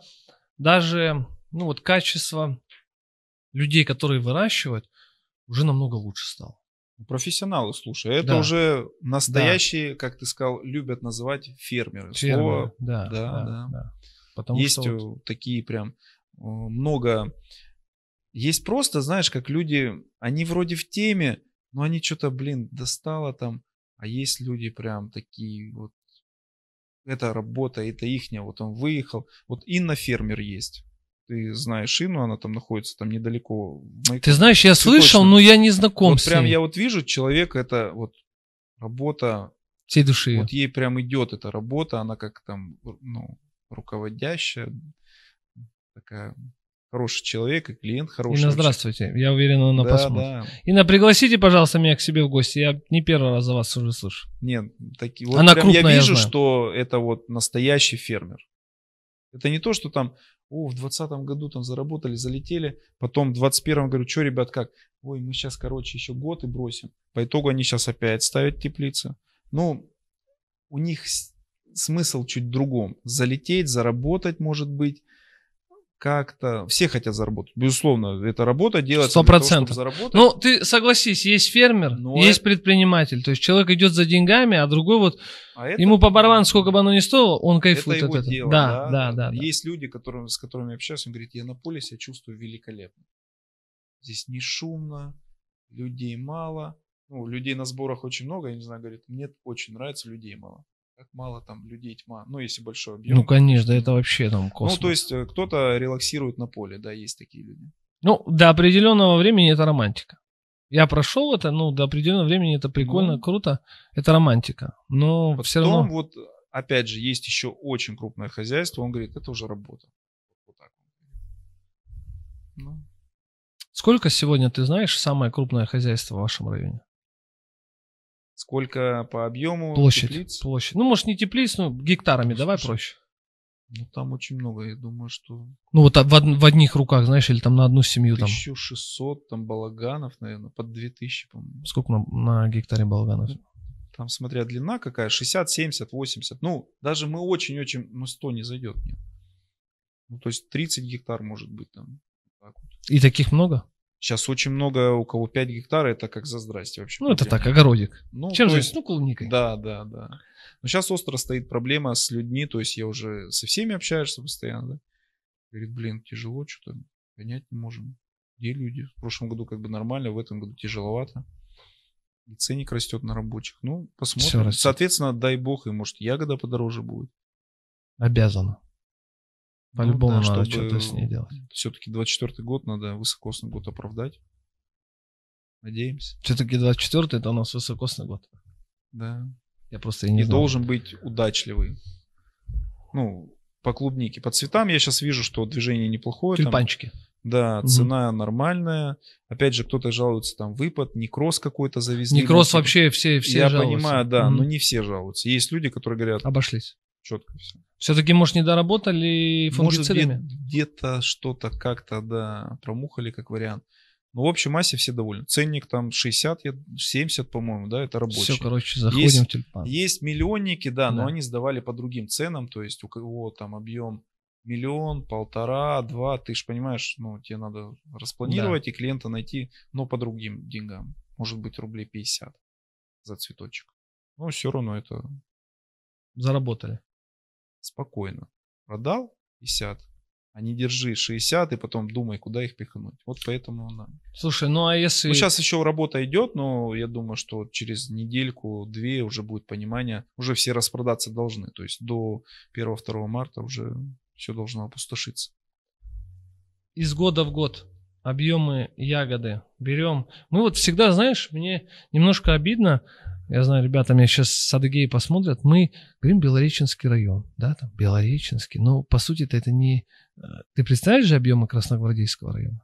даже, ну вот качество людей, которые выращивают, уже намного лучше стало. Профессионалы, слушай, это Да. уже настоящие, как ты сказал, любят называть фермеры. Фермеры, Слово да, да, да, да. да. Потому есть что вот- такие прям много. Есть просто, знаешь, как люди, они вроде в теме, но они что-то, блин, достало там. А есть люди прям такие вот. Это работа, это ихняя. Вот он выехал. Вот Инна фермер есть. Ты знаешь Инну, она там находится там недалеко. Ты знаешь, я слышал, точно. но я не знаком вот с прям ней. я вот вижу человека, это вот работа всей души. вот ей прям идет эта работа, она как там, ну, руководящая, такая хороший человек, и клиент хороший. Инна, здравствуйте. Я уверен, она да, посмотрит. да. Инна, пригласите, пожалуйста, меня к себе в гости. Я не первый раз за вас уже слышу. Нет, такие, вот Она прям я крупная, я вижу, знаю. что это вот настоящий фермер. Это не то, что там, о, в 2020 году там заработали, залетели, потом в 2021 говорю, что, ребят, как? Ой, мы сейчас, короче, еще год и бросим. По итогу они сейчас опять ставят теплицы. Ну, у них смысл чуть в другом. Залететь, заработать, может быть, как-то. Все хотят заработать. Безусловно, эта работа делается Сто процентов. Ну, ты согласись, есть фермер, Но есть это- предприниматель. То есть человек идет за деньгами, а другой вот, А это- ему по барабану, сколько бы оно ни стоило, он Это кайфует его от этого. дело, да, да, да, да. Есть люди, которым, с которыми я общаюсь, он говорит, я на поле себя чувствую великолепно. Здесь не шумно, людей мало. Ну, людей на сборах очень много, я не знаю, говорит, мне очень нравится, людей мало. Как мало там людей тьма. Ну, если большой объем. Ну, конечно, это вообще там космос. Ну, то есть э, кто-то релаксирует на поле, да, есть такие люди. Ну, до определенного времени это романтика. Я прошел это, ну, до определенного времени это прикольно, Ну. круто. Это романтика. Но Потом все равно... вот, опять же, есть еще очень крупное хозяйство, он говорит, это уже работа. Вот так. Ну, Сколько сегодня, ты знаешь, самое крупное хозяйство в вашем районе? Сколько по объему Площадь. теплиц? Площадь. Ну, может, не теплиц, но гектарами, Ну, давай слушай, проще. Ну, там очень много, я думаю, что Ну, вот в, од- в одних руках, знаешь, или там на одну семью там. 1600 там балаганов, наверное, под 2000, по-моему. Сколько на, на гектаре балганов? Там, смотря длина какая, 60, 70, 80. Ну, даже мы очень-очень, ну, 100 не зайдет, нет. Ну, то есть 30 гектар может быть там. Так вот. И таких много? Сейчас очень много, у кого 5 гектаров, это как за здрасте вообще. Ну, это так, огородик. Ну, Чем же? есть- Ну, клубникой. Да, да, да. Но сейчас остро стоит проблема с людьми, то есть я уже со всеми общаешься постоянно, да. Говорит, блин, тяжело, что-то понять не можем. Где люди? В прошлом году как бы нормально, в этом году тяжеловато. И ценник растет на рабочих. Ну, посмотрим. Соответственно, дай бог, и может ягода подороже будет. Обязана. По-любому Ну да, надо что-то с ней делать. Все-таки 24 год надо высокосный год оправдать. Надеемся. Все-таки 24 это у нас высокосный год. Да. Я просто и не и знал. должен быть удачливый. Ну, по клубнике. По цветам я сейчас вижу, что движение неплохое. там. Тюльпанчики. Да, Мгм. цена нормальная. Опять же, кто-то жалуется, там выпад, некроз какой-то завезли. Некроз вообще все, все Я жалуются. понимаю, да, Мгм. но не все жалуются. Есть люди, которые говорят Обошлись. Четко все. Все-таки, может, не доработали Может, фунгицидами? где- где-то что-то как-то, да, промухали как вариант. Но в общей массе все довольны. Ценник там 60, я- 70, по-моему, да, это рабочий. Все, короче, заходим Есть- в тюльпан. Есть миллионники, да, но Да. они сдавали по другим ценам, то есть у кого там объем миллион, полтора, два, ты же понимаешь, ну, тебе надо распланировать и клиента найти, но по другим деньгам. Может быть, рублей 50 за цветочек. Но все равно это Заработали. Спокойно. Продал 50, а не держи 60 и потом думай, куда их пихнуть. Вот поэтому, да. Слушай, ну а если... Ну, сейчас еще работа идет, но я думаю, что через недельку-две уже будет понимание. Уже все распродаться должны. То есть до 1-2 марта уже все должно опустошиться. из года в год объемы ягоды берем. Мы вот всегда, знаешь, мне немножко обидно, я знаю, ребята меня сейчас с Адыгеи посмотрят, мы говорим Белореченский район, да, там, Белореченский, но по сути это не... э, Ты представляешь же объемы Красногвардейского района?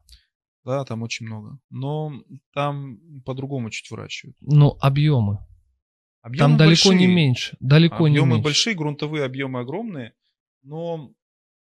Да, там очень много. Но там по-другому чуть выращивают. Ну, объемы. Объемы Там далеко не большие. меньше. Далеко не Объемы меньше. большие, грунтовые объемы огромные. Но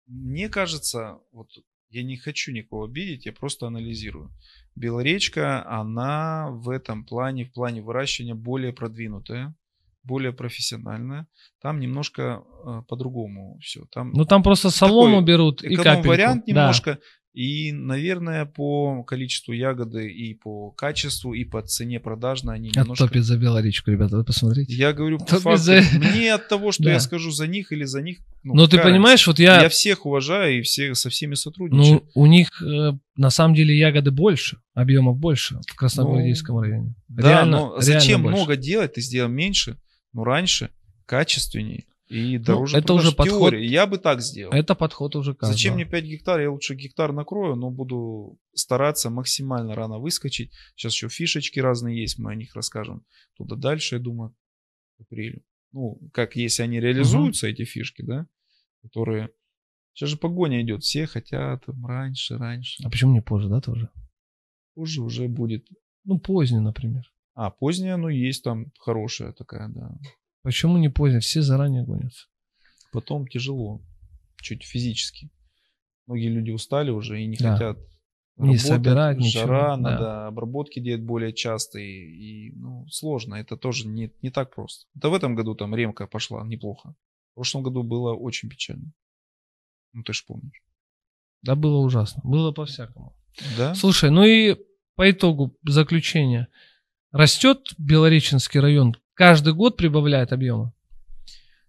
мне кажется, вот я не хочу никого обидеть, я просто анализирую. Белоречка, она в этом плане, в плане выращивания более продвинутая, более профессиональная. Там немножко э, по-другому все. Там Ну, там просто солому берут и капельку. вариант Да. И, наверное, по количеству ягоды и по качеству, и по цене продажной они немножко... Оттопит за Белоречку, ребята, вы посмотрите. Я говорю по факту. за- (laughs) Мне от того, что Да. я скажу за них или за них... ну, Но ты какая понимаешь, вот я... Я всех уважаю и все, со всеми сотрудничаю. Ну, у них э, на самом деле ягоды больше, объемов больше в Красногвардейском районе. да, реально- но реально зачем больше. много делать, ты сделал меньше, но раньше, качественнее и дороже. Ну, это уже В подход- теории. Я бы так сделал. Это подход уже каждого. Зачем мне 5 гектар? Я лучше гектар накрою, но буду стараться максимально рано выскочить. Сейчас еще фишечки разные есть, мы о них расскажем туда дальше, я думаю, к апрелю. Ну, как если они реализуются, эти фишки, да, которые... Сейчас же погоня идет, все хотят раньше, раньше. А почему не позже, да, тоже? Позже уже будет. Ну, позднее, например. А, поздняя, ну, есть там хорошая такая, да. Почему не позднее? Все заранее гонятся. Потом тяжело, чуть физически. Многие люди устали уже и не Да. хотят Не собирать ничего, Жара, да. надо обработки делать более часто и, и, ну, сложно. Это тоже не, не так просто. Да в этом году там ремка пошла неплохо. В прошлом году было очень печально. Ну, ты же помнишь. Да, было ужасно. Было по-всякому. Да? Слушай, ну и по итогу заключения. Растет Белореченский район? Каждый год прибавляет объемы?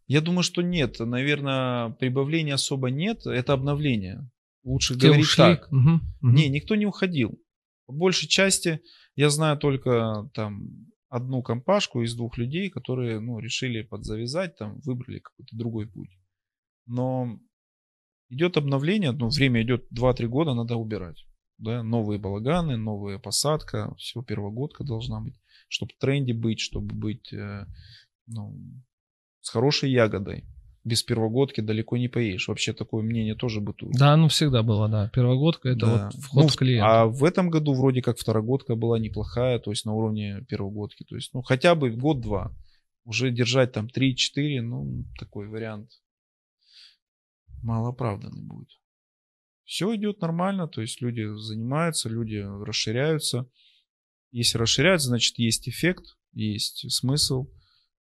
Я думаю, что нет. Наверное, прибавления особо нет. Это обновление. Лучше Те говорить ушли? так. Мгм, мгм. Не, никто не уходил. По большей части я знаю только там одну компашку из двух людей, которые ну, решили подзавязать, там выбрали какой-то другой путь. Но идет обновление, ну, время идет 2-3 года, надо убирать. Да? Новые балаганы, новая посадка, все, первогодка должна быть, чтобы в тренде быть, чтобы быть э, ну, с хорошей ягодой. Без первогодки далеко не поедешь. Вообще такое мнение тоже бытует. Да, ну всегда было, да. Первогодка это Да. вот вход Ну, в клиента. А в этом году вроде как второгодка была неплохая, то есть на уровне первогодки. То есть, ну, хотя бы год-два. Уже держать там 3-4, ну, такой вариант малооправданный будет. Все идет нормально, то есть люди занимаются, люди расширяются. Если расширяются, значит есть эффект, есть смысл.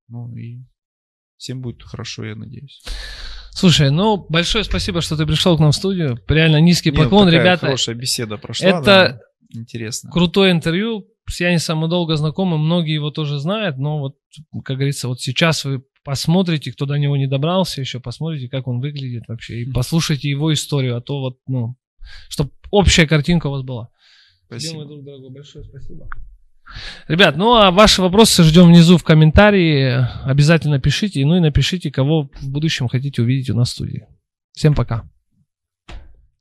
Ну и всем будет хорошо, я надеюсь. Слушай, ну, большое спасибо, что ты пришел к нам в студию. Реально низкий Не, ну, поклон, такая ребята. Хорошая беседа прошла. Это да, интересно. Крутое интервью. С Янисом мы долго знакомы, многие его тоже знают, но вот, как говорится, вот сейчас вы посмотрите, кто до него не добрался еще, посмотрите, как он выглядит вообще, и послушайте его историю, а то вот, ну, чтобы общая картинка у вас была. Спасибо. мой друг дорогой, большое спасибо. Ребят, ну а ваши вопросы ждем внизу в комментарии. Обязательно пишите, ну и напишите, кого в будущем хотите увидеть у нас в студии. Всем пока.